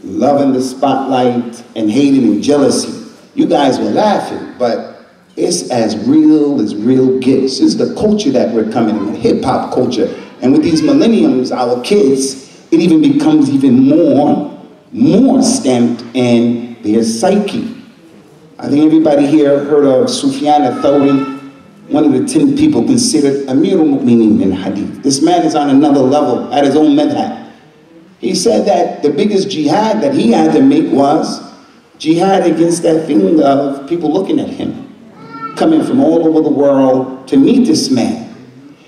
loving the spotlight and hating and jealousy. You guys were laughing, but it's as real as real gets. It's the culture that we're coming in, hip hop culture. And with these millenniums, our kids, it even becomes even more, more stamped in their psyche. I think everybody here heard of Sufyan al-Thawri, one of the 10 people considered Amir al-Mu'mineen in Hadith. This man is on another level at his own madhab. He said that the biggest jihad that he had to make was jihad against that feeling of people looking at him coming from all over the world to meet this man.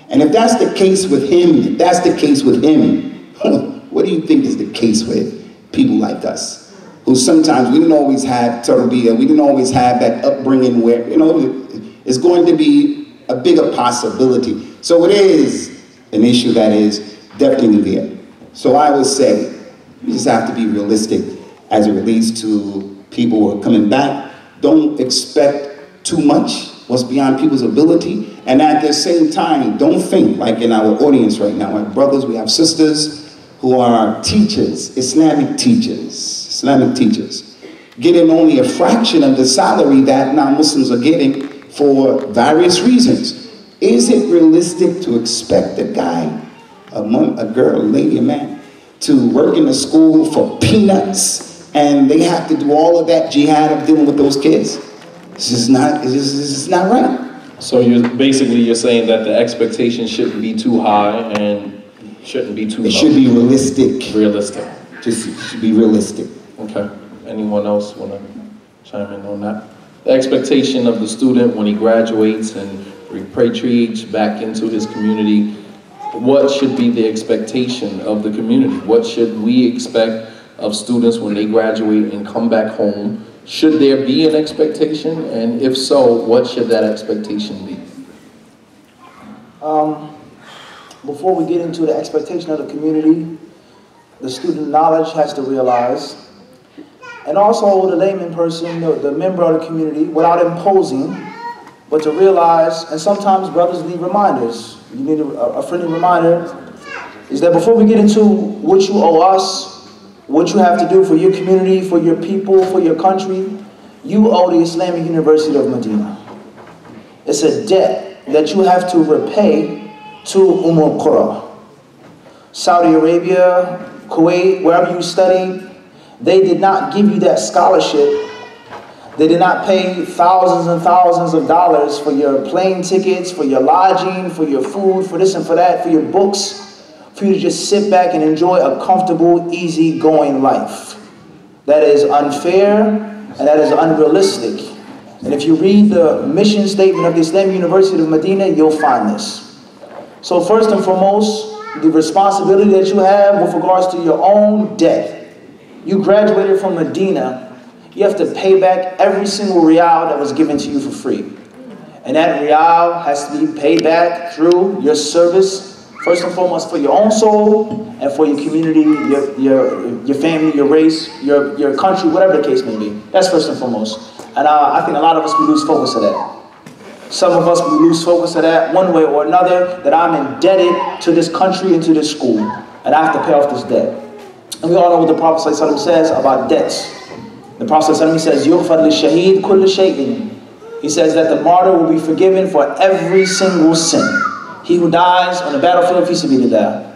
And if that's the case with him, if that's the case with him, (laughs) what do you think is the case with people like us? Who sometimes we didn't always have tarbiyah, we didn't always have that upbringing where, you know, it's going to be a bigger possibility. So it is an issue that is definitely there. So I would say, you just have to be realistic as it relates to people who are coming back. Don't expect too much, what's beyond people's ability, and at the same time, don't think like in our audience right now. Have brothers, we have sisters who are teachers, Islamic teachers, Islamic teachers, getting only a fraction of the salary that non-Muslims are getting for various reasons. Is it realistic to expect a guy, a, a girl, a lady, a man, to work in a school for peanuts and they have to do all of that jihad of dealing with those kids? This is not, this is, this is not right. So you're basically you're saying that the expectation shouldn't be too high and shouldn't be too It low. should be realistic. realistic. Just should be realistic. Okay. Anyone else want to chime in on that? The expectation of the student when he graduates and repatriates back into his community, what should be the expectation of the community? What should we expect of students when they graduate and come back home should there be an expectation? And if so, what should that expectation be? Um, before we get into the expectation of the community, the student knowledge has to realize, and also the layman person, the, the member of the community, without imposing, but to realize, and sometimes brothers need reminders. You need a, a friendly reminder, is that before we get into what you owe us, what you have to do for your community, for your people, for your country, you owe the Islamic University of Medina. It's a debt that you have to repay to Umm al-Qura. Saudi Arabia, Kuwait, wherever you study, they did not give you that scholarship. They did not pay thousands and thousands of dollars for your plane tickets, for your lodging, for your food, for this and for that, for your books, for you to just sit back and enjoy a comfortable, easy-going life. That is unfair and that is unrealistic. And if you read the mission statement of the Islamic University of Medina, you'll find this. So first and foremost, the responsibility that you have with regards to your own debt. You graduated from Medina, you have to pay back every single riyal that was given to you for free. And that riyal has to be paid back through your service, first and foremost for your own soul and for your community, your, your, your family, your race, your, your country, whatever the case may be. That's first and foremost. And uh, I think a lot of us, we lose focus of that. Some of us, we lose focus of that one way or another, that I'm indebted to this country and to this school, and I have to pay off this debt. And we all know what the Prophet ﷺ says about debts. The Prophet ﷺ says, يُغْفَرْ لِلشَّهِيدِ كُلُّ شَيْءٍ He says that the martyr will be forgiven for every single sin. He who dies on the battlefield, fi die.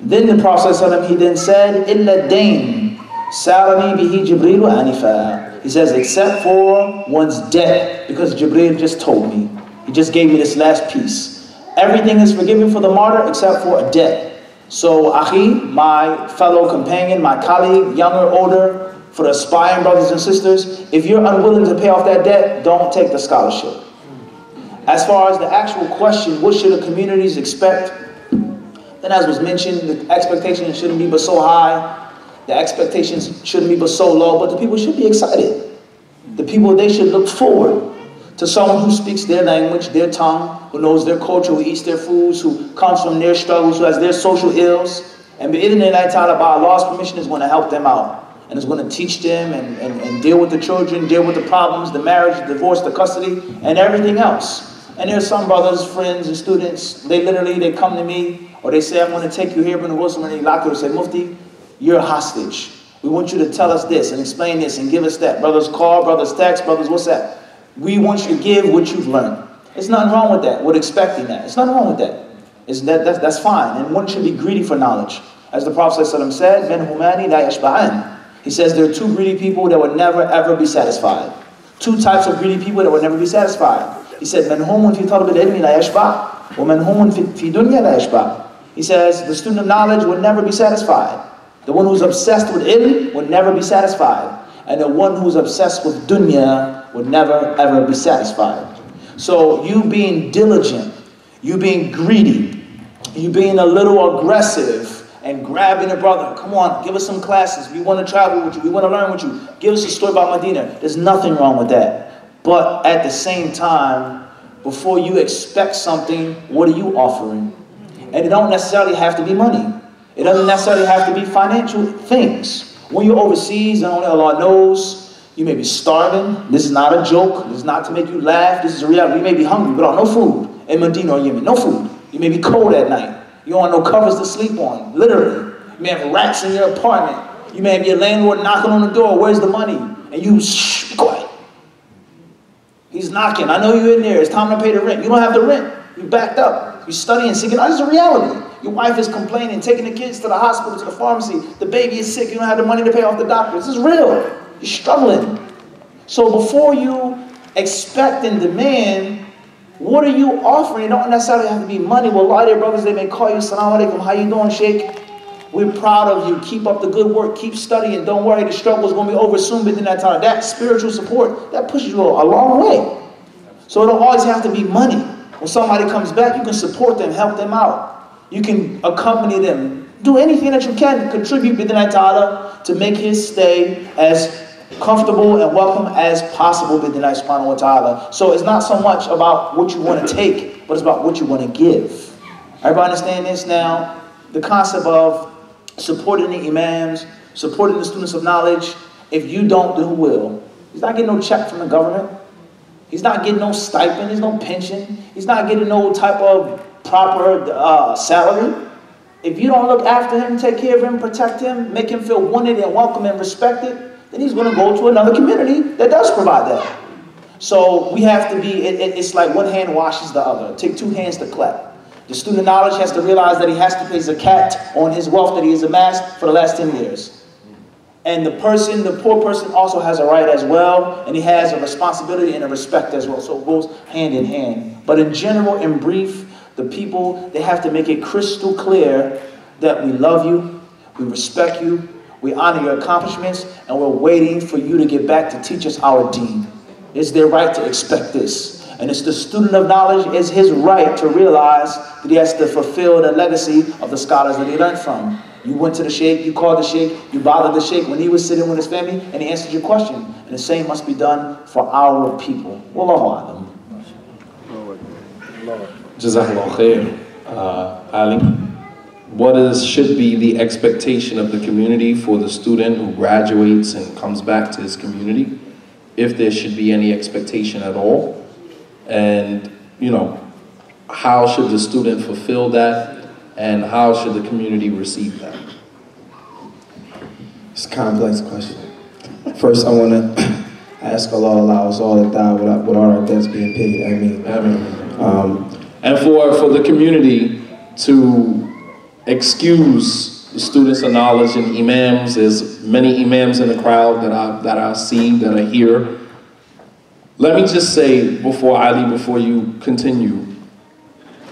Then the Prophet ﷺ, he then said, إِلَّا الدَّيْنِ سَارَنِي بِهِ جِبْرِيلُ آنِفًا he says, except for one's debt, because Jibreel just told me. He just gave me this last piece. Everything is forgiven for the martyr except for a debt. So, Ahi, my fellow companion, my colleague, younger, older, for the aspiring brothers and sisters, if you're unwilling to pay off that debt, don't take the scholarship. As far as the actual question, what should the communities expect? Then as was mentioned, the expectation shouldn't be but so high the expectations shouldn't be but so low, but the people should be excited. The people, they should look forward to someone who speaks their language, their tongue, who knows their culture, who eats their foods, who comes from their struggles, who has their social ills. And night ta'ala, by Allah's permission, is going to help them out. And is going to teach them and, and, and deal with the children, deal with the problems, the marriage, the divorce, the custody, and everything else. And there's some brothers, friends, and students, they literally, they come to me, or they say, I'm going to take you here, Ibn Wilson, and they lock you and say, Mufti, you're a hostage. We want you to tell us this and explain this and give us that. Brothers call, brothers text, brothers what's that? We want you to give what you've learned. There's nothing wrong with that, with expecting that. It's nothing wrong with that. It's that that's, that's fine. And one should be greedy for knowledge. As the Prophet said, Ben humani la. He says there are two greedy people that will never ever be satisfied. Two types of greedy people that will never be satisfied. He said, humun fi al-ilmi la fi dunya la He says, the student of knowledge will never be satisfied. The one who's obsessed with ilm will never be satisfied. And the one who's obsessed with dunya will never ever be satisfied. So you being diligent, you being greedy, you being a little aggressive and grabbing a brother, come on, give us some classes. We want to travel with you. We want to learn with you. Give us a story about Medina. There's nothing wrong with that. But at the same time, before you expect something, what are you offering? And it don't necessarily have to be money. It doesn't necessarily have to be financial things. When you're overseas and only Allah knows, you may be starving. This is not a joke. This is not to make you laugh. This is a reality. You may be hungry without no food in Medina or Yemen. No food. You may be cold at night. You don't have no covers to sleep on, literally. You may have rats in your apartment. You may have your landlord knocking on the door. Where's the money? And you, shh, be quiet. He's knocking. I know you're in there. It's time to pay the rent. You don't have the rent. You backed up. You're studying, seeking. This is a reality. Your wife is complaining, taking the kids to the hospital, to the pharmacy. The baby is sick. You don't have the money to pay off the doctor. This is real. You're struggling. So before you expect and demand, what are you offering? It don't necessarily have to be money. Well, a lot of their brothers, they may call you, Salam alaikum, how you doing, Sheikh? We're proud of you. Keep up the good work. Keep studying. Don't worry, the struggle is going to be over soon within that time. That spiritual support, that pushes you a long way. So it don't always have to be money. When somebody comes back, you can support them, help them out. You can accompany them. Do anything that you can to contribute bidnai ta'ala to make his stay as comfortable and welcome as possible bidnai subhanahu wa ta'ala. So it's not so much about what you want to take, but it's about what you want to give. Everybody understand this now? The concept of supporting the imams, supporting the students of knowledge. If you don't, who will? He's not getting no check from the government. He's not getting no stipend, he's no pension, he's not getting no type of proper uh, salary. If you don't look after him, take care of him, protect him, make him feel wanted and welcome and respected, then he's going to go to another community that does provide that. So we have to be, it, it, it's like one hand washes the other. Take two hands to clap. The student knowledge has to realize that he has to pay zakat on his wealth that he has amassed for the last 10 years. And the person, the poor person also has a right as well, and he has a responsibility and a respect as well. So it goes hand in hand. But in general, in brief, the people, they have to make it crystal clear that we love you, we respect you, we honor your accomplishments, and we're waiting for you to get back to teach us our deen. It's their right to expect this. And it's the student of knowledge, it's his right to realize that he has to fulfill the legacy of the scholars that he learned from. You went to the sheikh, you called the sheikh, you bothered the sheikh when he was sitting with his family, and he answered your question. And the same must be done for our people. Wallahu alam. Jazakallah khair. Uh, Ali, what is, should be the expectation of the community for the student who graduates and comes back to his community? If there should be any expectation at all? And, you know, how should the student fulfill that? And how should the community receive that? It's a complex question. First, I want to (coughs) ask Allah allow us all to die without, with all our debts being paid. I mean, I mean, um, And for, for the community to excuse the students of knowledge and imams, there's many imams in the crowd that I, that I see, that are here. Let me just say before Ali, before you continue,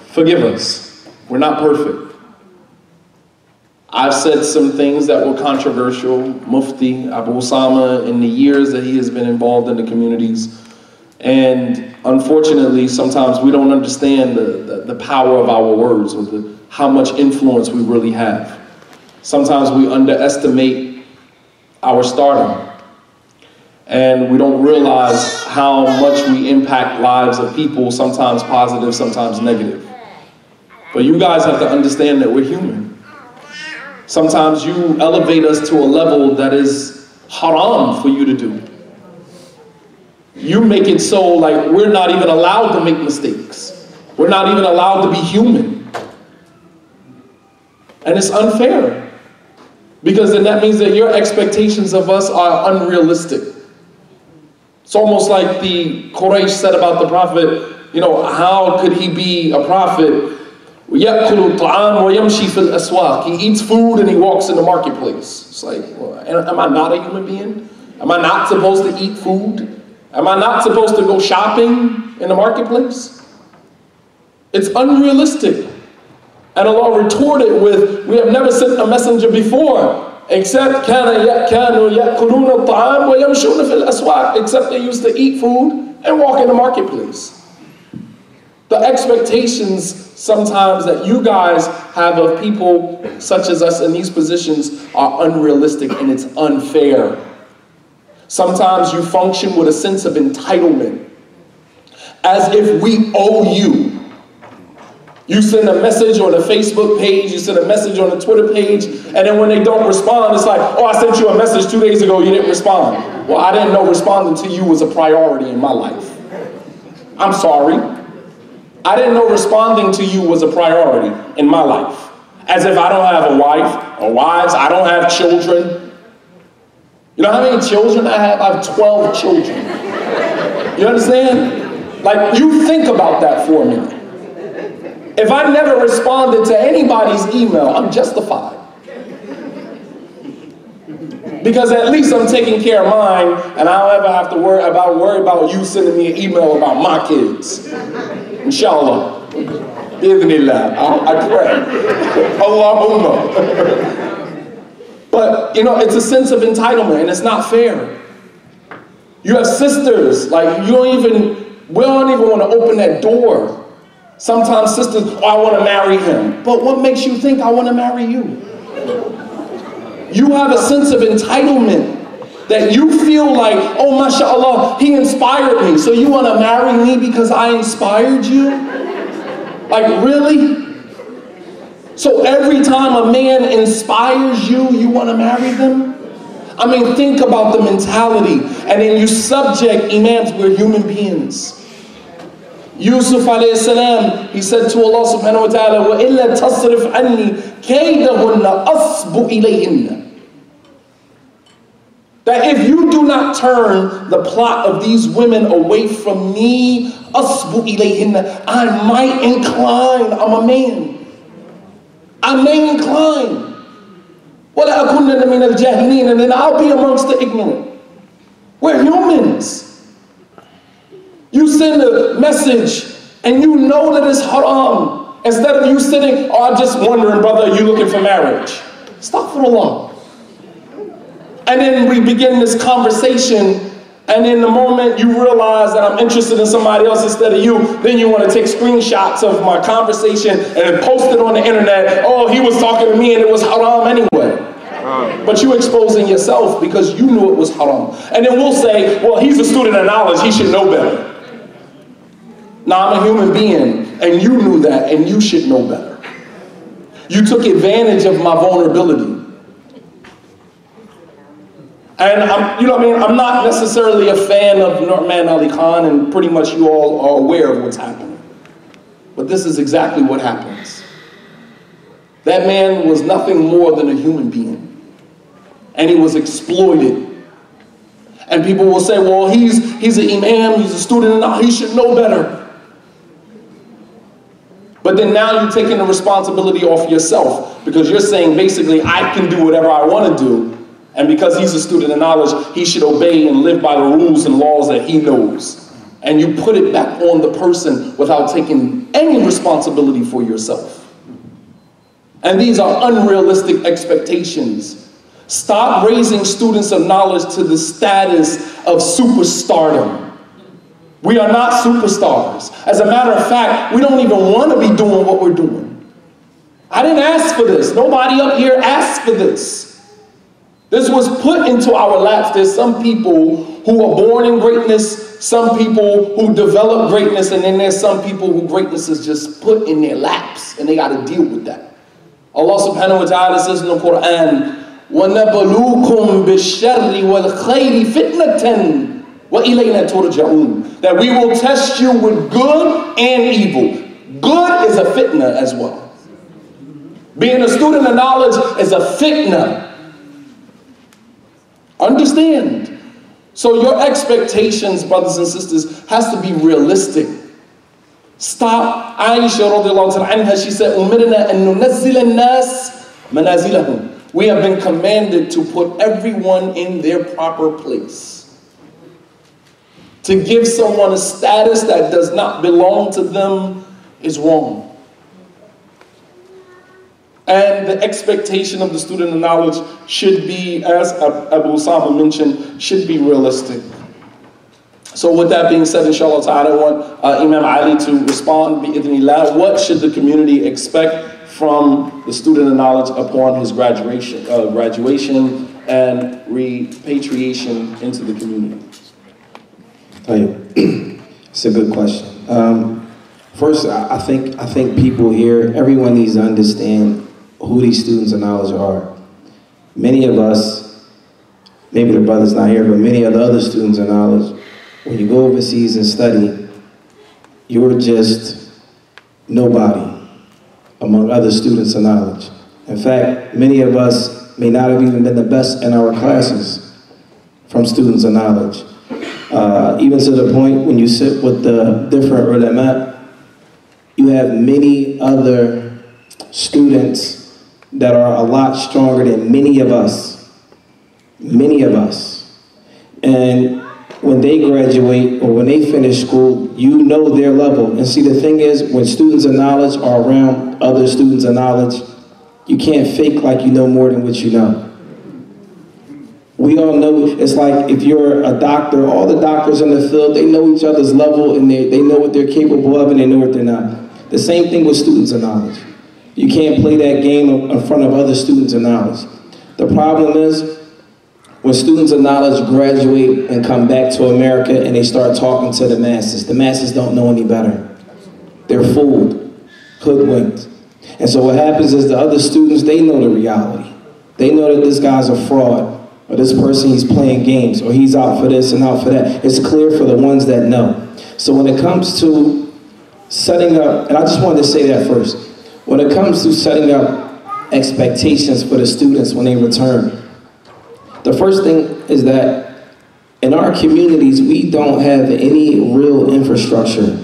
forgive us. We're not perfect. I've said some things that were controversial. Mufti Abu Usamah, in the years that he has been involved in the communities, and unfortunately, sometimes we don't understand the, the, the power of our words or the, how much influence we really have. Sometimes we underestimate our stardom. And we don't realize how much we impact lives of people, sometimes positive, sometimes negative. But you guys have to understand that we're human. Sometimes you elevate us to a level that is haram for you to do. You make it so like we're not even allowed to make mistakes. We're not even allowed to be human. And it's unfair. Because then that means that your expectations of us are unrealistic. It's almost like the Quraysh said about the Prophet, you know, how could he be a prophet? يَأْكُلُ الطَّعَامَ وَيَمْشِي فِي الْأَسْوَاقِ He eats food and he walks in the marketplace. It's like, well, am I not a human being? Am I not supposed to eat food? Am I not supposed to go shopping in the marketplace? It's unrealistic. And Allah retorted with, we have never sent a messenger before except كانوا يأكلون الطعام ويمشون في الأسواق except they used to eat food and walk in the marketplace. The expectations sometimes that you guys have of people such as us in these positions are unrealistic and it's unfair. Sometimes you function with a sense of entitlement, as if we owe you. You send a message on a Facebook page, you send a message on a Twitter page, and then when they don't respond, it's like, oh, I sent you a message two days ago, you didn't respond. Well, I didn't know responding to you was a priority in my life. I'm sorry. I didn't know responding to you was a priority in my life. As if I don't have a wife or wives, I don't have children. You know how many children I have? I have 12 children. You understand? Like, you think about that for a minute. If I never responded to anybody's email, I'm justified. Because at least I'm taking care of mine, and I don't ever have to worry about worry about you sending me an email about my kids. Inshallah. Bismillah. I, ah, I pray. Allahumma. but you know, it's a sense of entitlement, and it's not fair. You have sisters, like you don't even, we don't even want to open that door. Sometimes sisters, oh, I want to marry him. But what makes you think I want to marry you? You have a sense of entitlement that you feel like, oh, mashallah, he inspired me. So you want to marry me because I inspired you? Like, really? So every time a man inspires you, you want to marry them? I mean, think about the mentality. And then you subject imams, we're human beings. Yusuf alayhi salam, he said to Allah subhanahu wa ta'ala, وَإِلَّا تَصْرِفْ عَنِّي كَيْدَهُنَّ أَصْبُ إِلَيْهِنَّ that if you do not turn the plot of these women away from me, I might incline. I'm a man. I may incline. And then I'll be amongst the ignorant. We're humans. You send a message and you know that it's haram. Instead of you sitting, oh, I'm just wondering, brother, are you looking for marriage? Stop for a long. And then we begin this conversation, and in the moment you realize that I'm interested in somebody else instead of you, then you want to take screenshots of my conversation and post it on the internet. Oh, he was talking to me and it was haram anyway. But you exposing yourself because you knew it was haram. And then we'll say, well, he's a student of knowledge, he should know better. Now I'm a human being, and you knew that, and you should know better. You took advantage of my vulnerability. And I'm, you know what I mean? I'm not necessarily a fan of Nouman Ali Khan, and pretty much you all are aware of what's happening. But this is exactly what happens. That man was nothing more than a human being. And he was exploited. And people will say, well, he's, he's an imam, he's a student, and he should know better. But then now you're taking the responsibility off yourself because you're saying basically, I can do whatever I want to do and because he's a student of knowledge, he should obey and live by the rules and laws that he knows. And you put it back on the person without taking any responsibility for yourself. And these are unrealistic expectations. Stop raising students of knowledge to the status of superstardom. We are not superstars. As a matter of fact, we don't even want to be doing what we're doing. I didn't ask for this. Nobody up here asked for this. This was put into our laps. There's some people who are born in greatness, some people who develop greatness, and then there's some people who greatness is just put in their laps, and they got to deal with that. Allah subhanahu wa ta'ala says in the Quran, وَنَبَلُوكُمْ بِالشَّرِّ وَالْخَيْرِ فِتْنَةً وَإِلَيْنَا تُرْجَعُونَ That we will test you with good and evil. Good is a fitna as well. Being a student of knowledge is a fitna. Understand. So your expectations, brothers and sisters, has to be realistic. Stop. Aisha radiallahu anha, she said, أُمِرْنَا أَن نُنَزِّلَ النَّاسِ مَنَازِلَهُم We have been commanded to put everyone in their proper place. To give someone a status that does not belong to them is wrong. And the expectation of the student of knowledge should be, as Abu Usamah mentioned, should be realistic. So with that being said, inshallah ta'ala, I want uh, Imam Ali to respond, what should the community expect from the student of knowledge upon his graduation, uh, graduation and repatriation into the community? (clears throat) It's a good question. Um, first, I think I think people here, everyone needs to understand who these students of knowledge are. Many of us, maybe the brother's not here, but many of the other students of knowledge, when you go overseas and study, you're just nobody among other students of knowledge. In fact, many of us may not have even been the best in our classes from students of knowledge. Uh, even to the point when you sit with the different ulama, you have many other students that are a lot stronger than many of us. Many of us. And when they graduate or when they finish school, you know their level. And see, the thing is, when students of knowledge are around other students of knowledge, you can't fake like you know more than what you know. We all know, it's like if you're a doctor, all the doctors in the field, they know each other's level and they, they know what they're capable of and they know what they're not. The same thing with students of knowledge. You can't play that game in front of other students of knowledge. The problem is when students of knowledge graduate and come back to America and they start talking to the masses, the masses don't know any better. They're fooled, hoodwinked. And so what happens is the other students, they know the reality. They know that this guy's a fraud. or this person he's playing games, or he's out for this and out for that. It's clear for the ones that know. So when it comes to setting up, and I just wanted to say that first, when it comes to setting up expectations for the students when they return, the first thing is that in our communities, we don't have any real infrastructure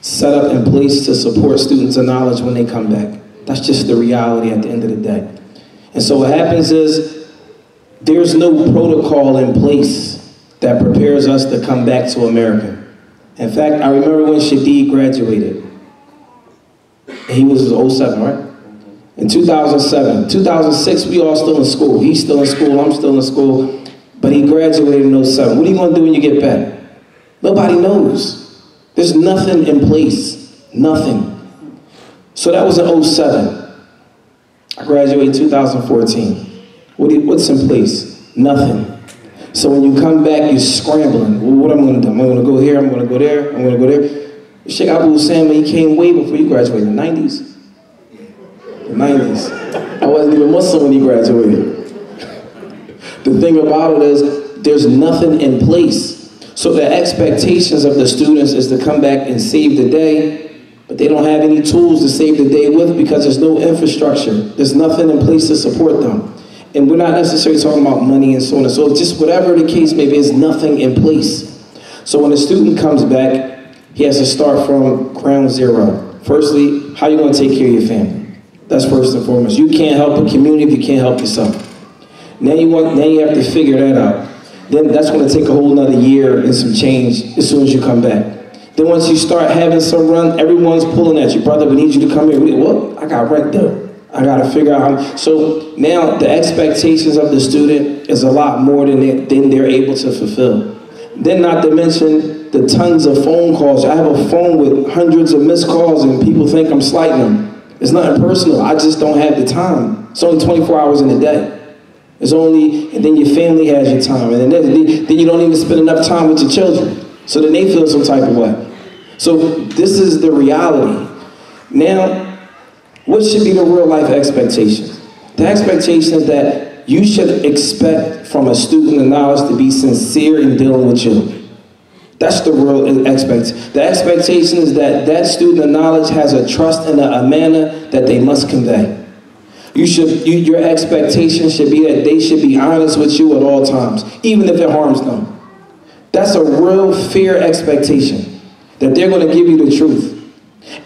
set up in place to support students of knowledge when they come back. That's just the reality at the end of the day. And so what happens is there's no protocol in place that prepares us to come back to America. In fact, I remember when Shadeed graduated. He was 07, right? In 2007. 2006, we all still in school. He's still in school, I'm still in school. But he graduated in 07. What are you going to do when you get back? Nobody knows. There's nothing in place. Nothing. So that was in 07. I graduated 2014. What what's in place? Nothing. So when you come back, you're scrambling. Well, what am I going to do? I'm going to go here, I'm going to go there, I'm going to go there. Sheikh Abu Salama, he came way before you graduated, in the 90s. The 90s. I wasn't even Muslim when he graduated. The thing about it is, there's nothing in place. So the expectations of the students is to come back and save the day, but they don't have any tools to save the day with because there's no infrastructure. There's nothing in place to support them. And we're not necessarily talking about money and so on and so Just whatever the case may be, there's nothing in place. So when a student comes back, he has to start from ground zero. Firstly, how you going to take care of your family? That's first and foremost. You can't help a community if you can't help yourself. Now you want, now you have to figure that out. Then that's going to take a whole nother year and some change as soon as you come back. Then once you start having some run, everyone's pulling at you. Brother, we need you to come here. Well, I got rent though. I got to figure out how. So now the expectations of the student is a lot more than, they, than they're able to fulfill. Then not to mention the tons of phone calls. I have a phone with hundreds of missed calls and people think I'm slighting them. It's nothing personal. I just don't have the time. It's only 24 hours in a day. It's only, and then your family has your time. And then, then you don't even spend enough time with your children. So then they feel some type of way. So this is the reality. Now, what should be the real life expectations? The expectation is that you should expect from a student of knowledge to be sincere in dealing with you. That's the real expectation. The expectation is that that student of knowledge has a trust and a, a manner that they must convey. You should, you, your expectation should be that they should be honest with you at all times, even if it harms them. That's a real fear expectation, that they're going to give you the truth.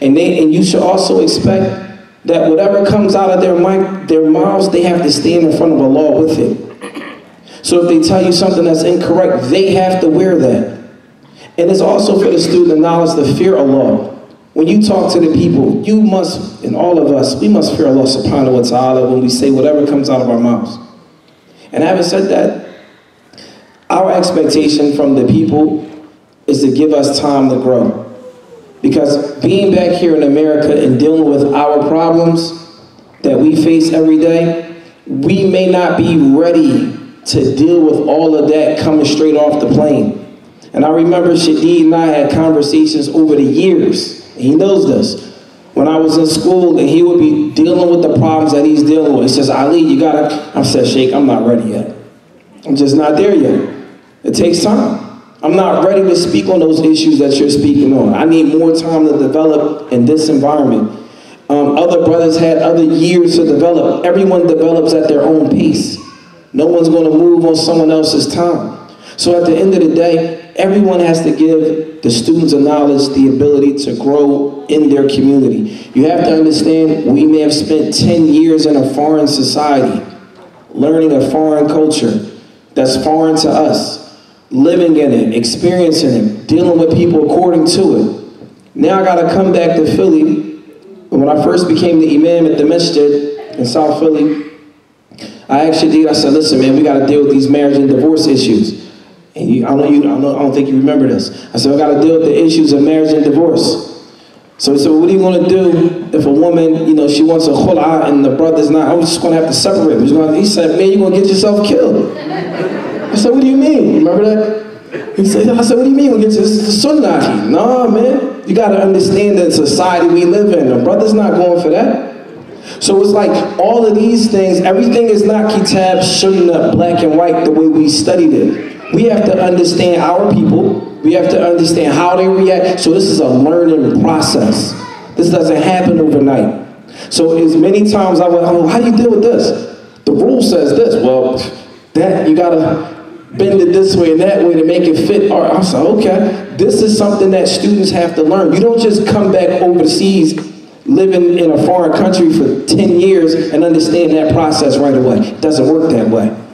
And, they, and you should also expect that whatever comes out of their, mic, their mouths, they have to stand in front of Allah with it. So if they tell you something that's incorrect, they have to wear that. And it's also for the student of knowledge to fear Allah. When you talk to the people, you must, and all of us, we must fear Allah subhanahu wa ta'ala when we say whatever comes out of our mouths. And having said that, our expectation from the people is to give us time to grow. Because being back here in America and dealing with our problems that we face every day, we may not be ready to deal with all of that coming straight off the plane. And I remember Shadeed and I had conversations over the years. he knows this. When I was in school and he would be dealing with the problems that he's dealing with. He says, Ali, you gotta, I said, Sheikh, I'm not ready yet. I'm just not there yet. It takes time. I'm not ready to speak on those issues that you're speaking on. I need more time to develop in this environment. Um, other brothers had other years to develop. Everyone develops at their own pace. No one's going to move on someone else's time. So at the end of the day, everyone has to give the students of knowledge the ability to grow in their community. You have to understand we may have spent 10 years in a foreign society, learning a foreign culture that's foreign to us living in it, experiencing it, dealing with people according to it. Now I got to come back to Philly. When I first became the imam at the masjid in South Philly, I actually did. I said, "Listen, man, we got to deal with these marriage and divorce issues." And you, I don't, you, I don't, I don't think you remember this. I said, "I got to deal with the issues of marriage and divorce." So he said, well, what do you want to do if a woman, you know, she wants a khul'ah and the brother's not, I'm just going to have to separate. He said, man, you're going to get yourself killed. I said, what do you mean? Remember that? He said, I said, what do you mean? This is the sunnah. No, man. You got to understand the society we live in. The brother's not going for that. So it's like all of these things, everything is not kitab sunnah, black and white, the way we studied it. We have to understand our people. We have to understand how they react. So this is a learning process. This doesn't happen overnight. So as many times I went, oh, how do you deal with this? The rule says this. Well, that you gotta bend it this way and that way to make it fit. Right, I said, okay, this is something that students have to learn. You don't just come back overseas living in a foreign country for 10 years and understand that process right away. It doesn't work that way.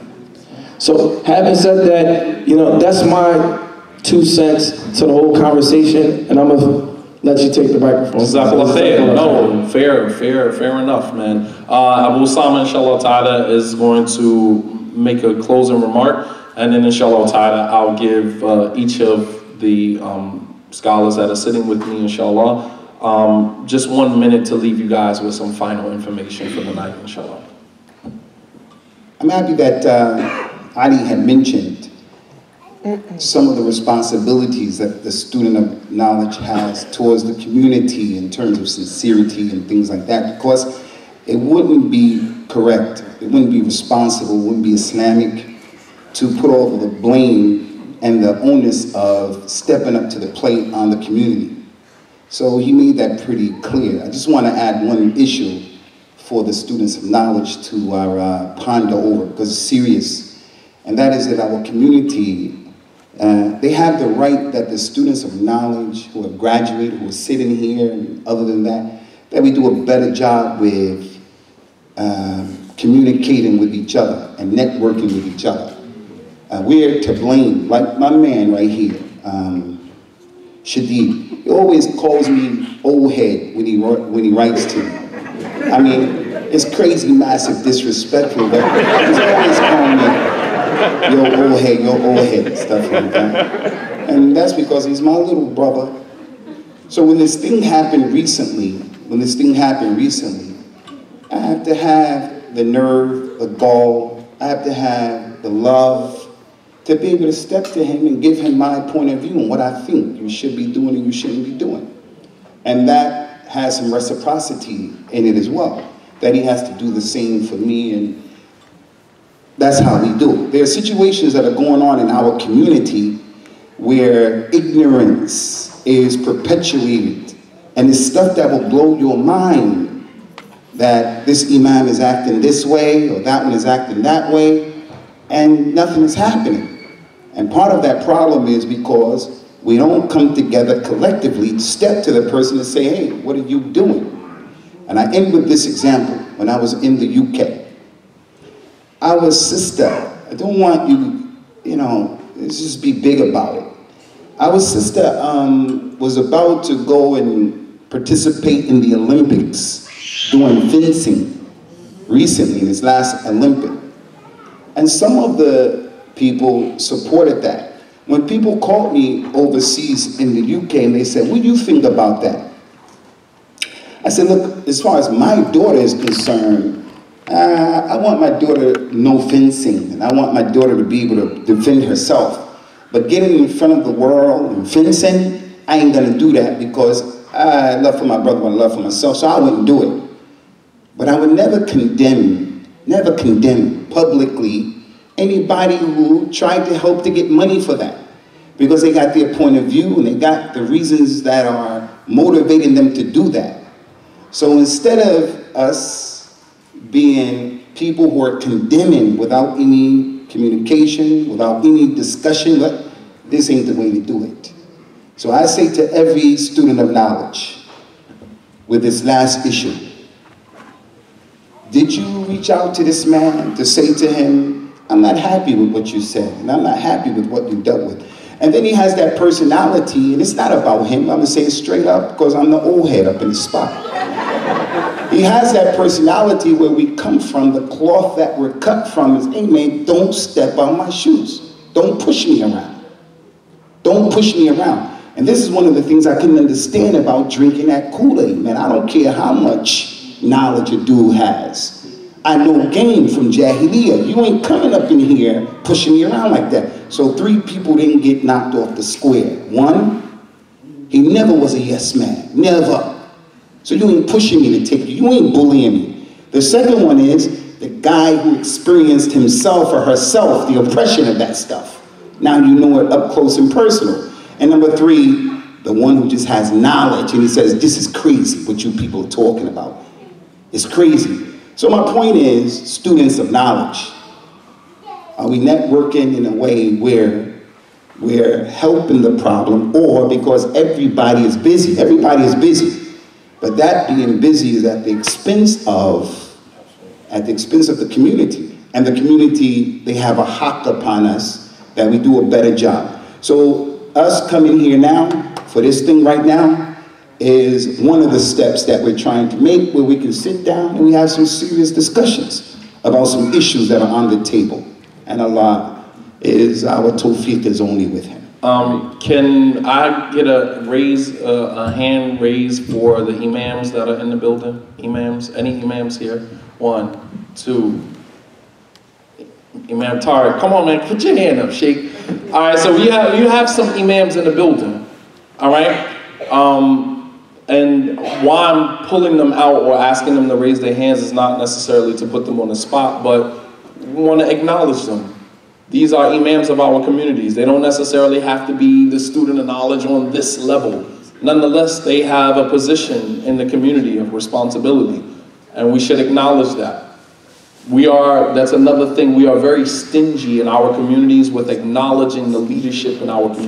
So having said that, you know, that's my two cents to the whole conversation, and I'm gonna let you take the microphone. Jazakallah khair. No, fair, fair, fair enough, man. Uh, Abu Usamah, inshallah ta'ala, is going to make a closing remark, and then inshallah ta'ala, I'll give uh, each of the um, scholars that are sitting with me, inshallah, um, just one minute to leave you guys with some final information for the night, inshallah. I'm happy that uh, Ali had mentioned some of the responsibilities that the student of knowledge has towards the community in terms of sincerity and things like that, because it wouldn't be correct, it wouldn't be responsible, it wouldn't be Islamic to put all of the blame and the onus of stepping up to the plate on the community. So he made that pretty clear. I just want to add one issue for the students of knowledge to uh, ponder over, because it's serious. And that is that our community uh, they have the right that the students of knowledge who have graduated, who are sitting here, and other than that, that we do a better job with um, communicating with each other and networking with each other. Uh, we're to blame, like my man right here, um, Shadeed. He always calls me old head when he, when he writes to me. I mean, it's crazy, massive, disrespectful, but he's always calling me your old head, your old head, stuff like that. And that's because he's my little brother. So when this thing happened recently, when this thing happened recently, I have to have the nerve, the gall, I have to have the love to be able to step to him and give him my point of view and what I think you should be doing and you shouldn't be doing. And that has some reciprocity in it as well, that he has to do the same for me and that's how we do. There are situations that are going on in our community where ignorance is perpetuated. And it's stuff that will blow your mind that this imam is acting this way or that one is acting that way, and nothing is happening. And part of that problem is because we don't come together collectively to step to the person and say, hey, what are you doing? And I end with this example. When I was in the UK, our sister, I don't want you, you know, just be big about it. Our sister um, was about to go and participate in the Olympics doing fencing recently, in this last Olympic. And some of the people supported that. When people called me overseas in the UK and they said, what do you think about that? I said, look, as far as my daughter is concerned, uh, I want my daughter know fencing, and I want my daughter to be able to defend herself. But getting in front of the world and fencing, I ain't gonna do that because I love for my brother what I love for myself, so I wouldn't do it. But I would never condemn, never condemn publicly anybody who tried to help to get money for that. Because they got their point of view and they got the reasons that are motivating them to do that. So instead of us being people who are condemning without any communication, without any discussion. But This ain't the way to do it. So I say to every student of knowledge with this last issue, did you reach out to this man to say to him, I'm not happy with what you said, and I'm not happy with what you dealt with. And then he has that personality, and it's not about him. I'm gonna say it straight up because I'm the old head up in the spot. He has that personality where we come from, the cloth that we're cut from is, hey man, don't step on my shoes. Don't push me around. Don't push me around. And this is one of the things I couldn't understand about drinking that Kool-Aid, man. I don't care how much knowledge a dude has. I know game from Jahiliyyah. You ain't coming up in here pushing me around like that. So three people didn't get knocked off the square. One, he never was a yes man. Never. So you ain't pushing me to take you. You ain't bullying me. The second one is the guy who experienced himself or herself the oppression of that stuff. Now you know it up close and personal. And number three, the one who just has knowledge and he says, This is crazy what you people are talking about. It's crazy. So, my point is students of knowledge. Are we networking in a way where we're helping the problem or because everybody is busy? Everybody is busy. But that being busy is at the expense of at the expense of the community. And the community, they have a haqq upon us that we do a better job. So us coming here now for this thing right now is one of the steps that we're trying to make where we can sit down and we have some serious discussions about some issues that are on the table. And Allah is, our tawfiq is only with him. Um, can I get a raise, uh, a hand raised for the imams that are in the building? Imams, any imams here? One, two. Imam Tariq, come on man, put your hand up, Sheikh. All right, so you have, you have some imams in the building, all right? Um, and why I'm pulling them out or asking them to raise their hands is not necessarily to put them on the spot, but we want to acknowledge them. These are imams of our communities. They don't necessarily have to be the student of knowledge on this level. Nonetheless, they have a position in the community of responsibility, and we should acknowledge that. We are, that's another thing, we are very stingy in our communities with acknowledging the leadership in our communities.